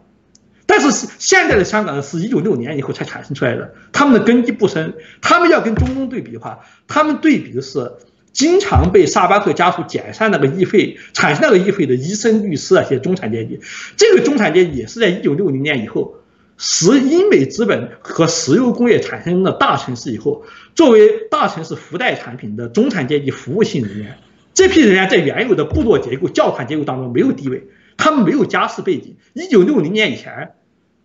但是现在的香港是一九六年以后才产生出来的，他们的根基不深。他们要跟中东对比的话，他们对比的是经常被萨巴赫家族解散那个议会，产生那个议会的医生、律师那些中产阶级。这个中产阶级也是在一九六零年以后。使英美资本和石油工业产生了大城市以后，作为大城市附带产品的中产阶级服务性人员，这批人员在原有的部落结构、教团结构当中没有地位，他们没有家世背景。一九六零年以前，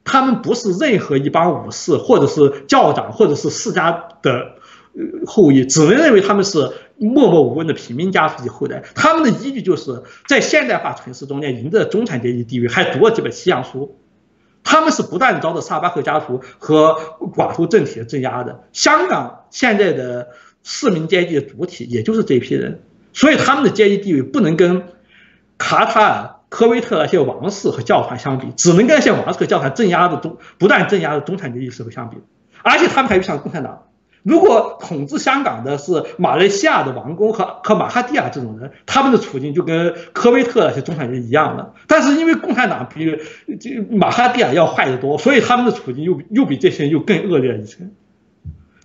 他们不是任何一帮武士，或者是教长，或者是世家的后裔，只能认为他们是默默无闻的平民家族的后代。他们的依据就是在现代化城市中间赢得中产阶级地位，还读了几本西洋书。他们是不断遭到萨巴赫家族和寡头政体的镇压的。香港现在的市民阶级的主体，也就是这批人，所以他们的阶级地位不能跟卡塔尔、科威特那些王室和教团相比，只能跟那些王室和教团镇压的中不断镇压的中产阶级社会相比。而且他们还遇上共产党。如果统治香港的是马来西亚的王公和和马哈蒂亚这种人，他们的处境就跟科威特那些中产阶级一样的。但是因为共产党比这马哈蒂亚要坏得多，所以他们的处境又又比这些人又更恶劣一层。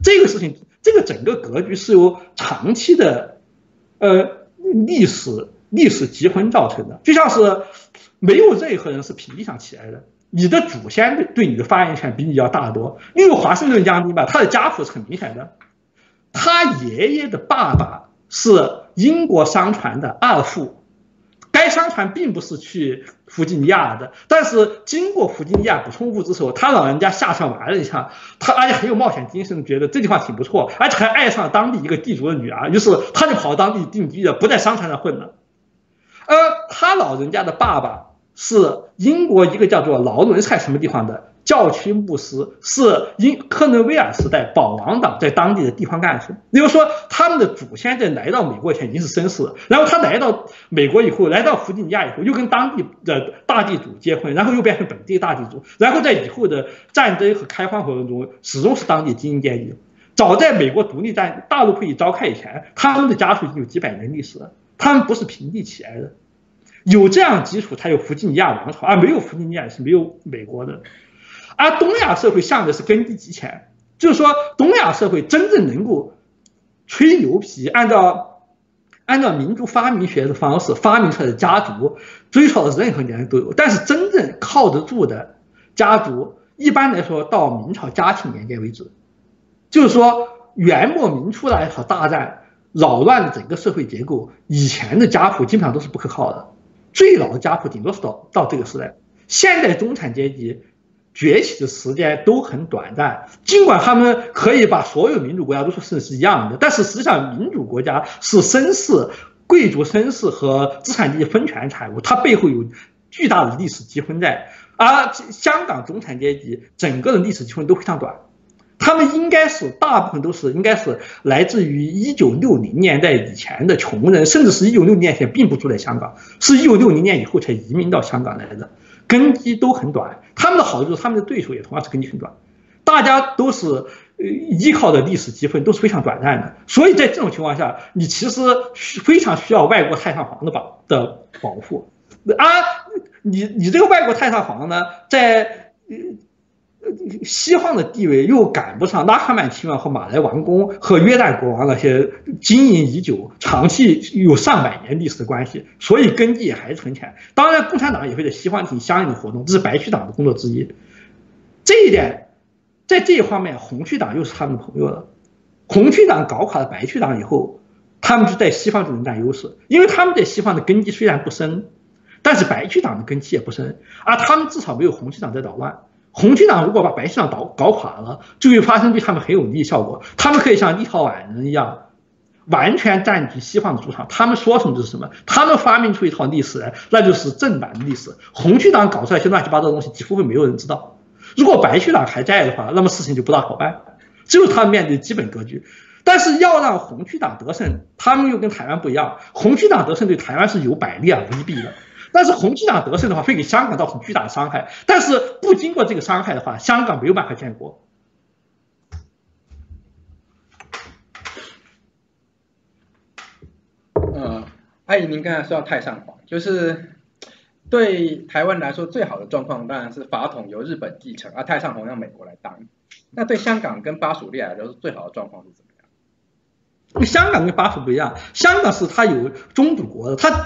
这个事情，这个整个格局是由长期的，呃，历史历史积婚造成的，就像是没有任何人是平地上起来的。你的祖先对对你的发言权比你要大得多。因为华盛顿将军吧，他的家谱是很明显的，他爷爷的爸爸是英国商船的二副，该商船并不是去弗吉尼亚的，但是经过弗吉尼亚补充物资时候，他老人家下船玩了一下，他而且很有冒险精神，觉得这地方挺不错，而且还爱上了当地一个地主的女儿，于是他就跑到当地定居了，不在商船上混了。而他老人家的爸爸。是英国一个叫做劳伦塞什么地方的教区牧师，是英克伦威尔时代保王党在当地的地方干事。比如说，他们的祖先在来到美国前已经是绅士了，然后他来到美国以后，来到弗吉尼亚以后，又跟当地的大地主结婚，然后又变成本地大地主，然后在以后的战争和开荒活动中，始终是当地精英阶级。早在美国独立战、大陆会议召开以前，他们的家族已经有几百年历史了，他们不是平地起来的。有这样基础才有弗吉尼亚王朝，而没有弗吉尼亚是没有美国的。而东亚社会向的是根基极浅，就是说东亚社会真正能够吹牛皮，按照按照民族发明学的方式发明出来的家族，追溯到任何年代都有。但是真正靠得住的家族，一般来说到明朝嘉庆年间为止，就是说元末明初那一场大战扰乱了整个社会结构，以前的家谱基本上都是不可靠的。最老的家谱顶多是到到这个时代，现代中产阶级崛起的时间都很短暂。尽管他们可以把所有民主国家都说是是一样的，但是实际上民主国家是绅士、贵族绅士和资产阶级分权产物，它背后有巨大的历史积分在。而香港中产阶级整个的历史积分都非常短。他们应该是大部分都是应该是来自于一九六零年代以前的穷人，甚至是一九六零年前并不住在香港，是一九六零年以后才移民到香港来的，根基都很短。他们的好处是他们的对手也同样是根基很短，大家都是呃依靠的历史积分都是非常短暂的，所以在这种情况下，你其实非常需要外国太上皇的保的保护。啊，你你这个外国太上皇呢，在呃西方的地位又赶不上拉哈曼亲王和马来王公和约旦国王那些经营已久、长期有上百年历史的关系，所以根基也还是很浅。当然，共产党也会在西方进行相应的活动，这是白区党的工作之一。这一点，在这一方面，红区党又是他们的朋友了。红区党搞垮了白区党以后，他们就在西方就能占优势，因为他们在西方的根基虽然不深。但是白区党的根基也不深，而他们至少没有红区党在捣乱。红区党如果把白区党搞搞垮了，就会发生对他们很有利的效果。他们可以像立陶宛人一样，完全占据西方的主场。他们说什么就是什么。他们发明出一套历史来，那就是正版的历史。红区党搞出来一些乱七八糟的东西，几乎会没有人知道。如果白区党还在的话，那么事情就不大好办。这就是他们面对基本格局。但是要让红区党得胜，他们又跟台湾不一样。红区党得胜对台湾是有百利而无一弊的。但是红区党得胜的话，会给香港造成巨大的伤害。但是不经过这个伤害的话，香港没有办法建国。嗯，阿姨，您刚才说到太上皇，就是对台湾来说最好的状况当然是法统由日本继承，而太上皇让美国来当。那对香港跟巴蜀列来说，最好的状况是怎么？香港跟巴蜀不一样，香港是它有宗主国的，它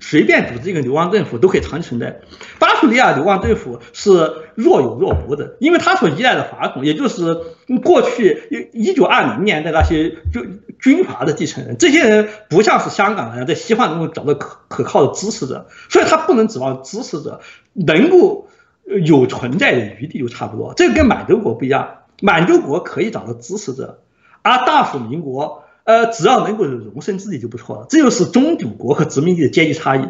随便组织一个流亡政府都可以长期存在。巴蜀利亚流亡政府是若有若无的，因为它所依赖的法统，也就是过去一一九二零年的那些就军阀的继承人，这些人不像是香港人在西方能够找到可可靠的支持者，所以他不能指望支持者能够有存在的余地，就差不多。这个跟满洲国不一样，满洲国可以找到支持者，而大蜀民国。呃，只要能够容身之地就不错了。这就是宗主国和殖民地的阶级差异。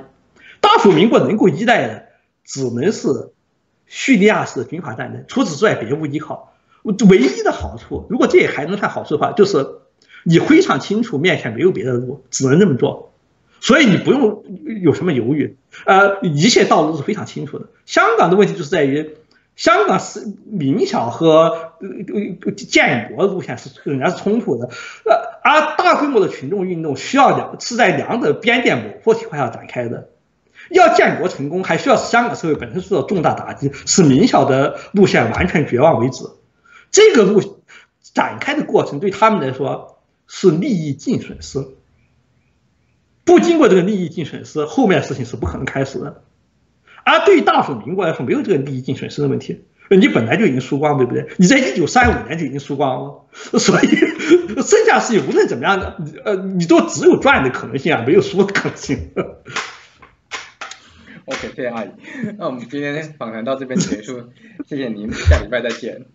大楚民国能够依赖的只能是叙利亚式的军阀战争，除此之外别无依靠。唯一的好处，如果这也还能算好处的话，就是你非常清楚面前没有别的路，只能这么做，所以你不用有什么犹豫。呃，一切道路是非常清楚的。香港的问题就是在于。香港是民小和建国路线是仍然是冲突的，呃，而大规模的群众运动需要两是在两者边界模糊情况下展开的，要建国成功，还需要香港社会本身受到重大打击，使民小的路线完全绝望为止。这个路展开的过程对他们来说是利益净损失，不经过这个利益净损失，后面事情是不可能开始的。而对于大蜀民国来说，没有这个利益净损失的问题，你本来就已经输光，对不对？你在一九三五年就已经输光了，所以剩下事情无论怎么样的，呃，你都只有赚的可能性啊，没有输的可能性。OK，谢谢阿姨，那我们今天访谈到这边结束，谢谢您，下礼拜再见。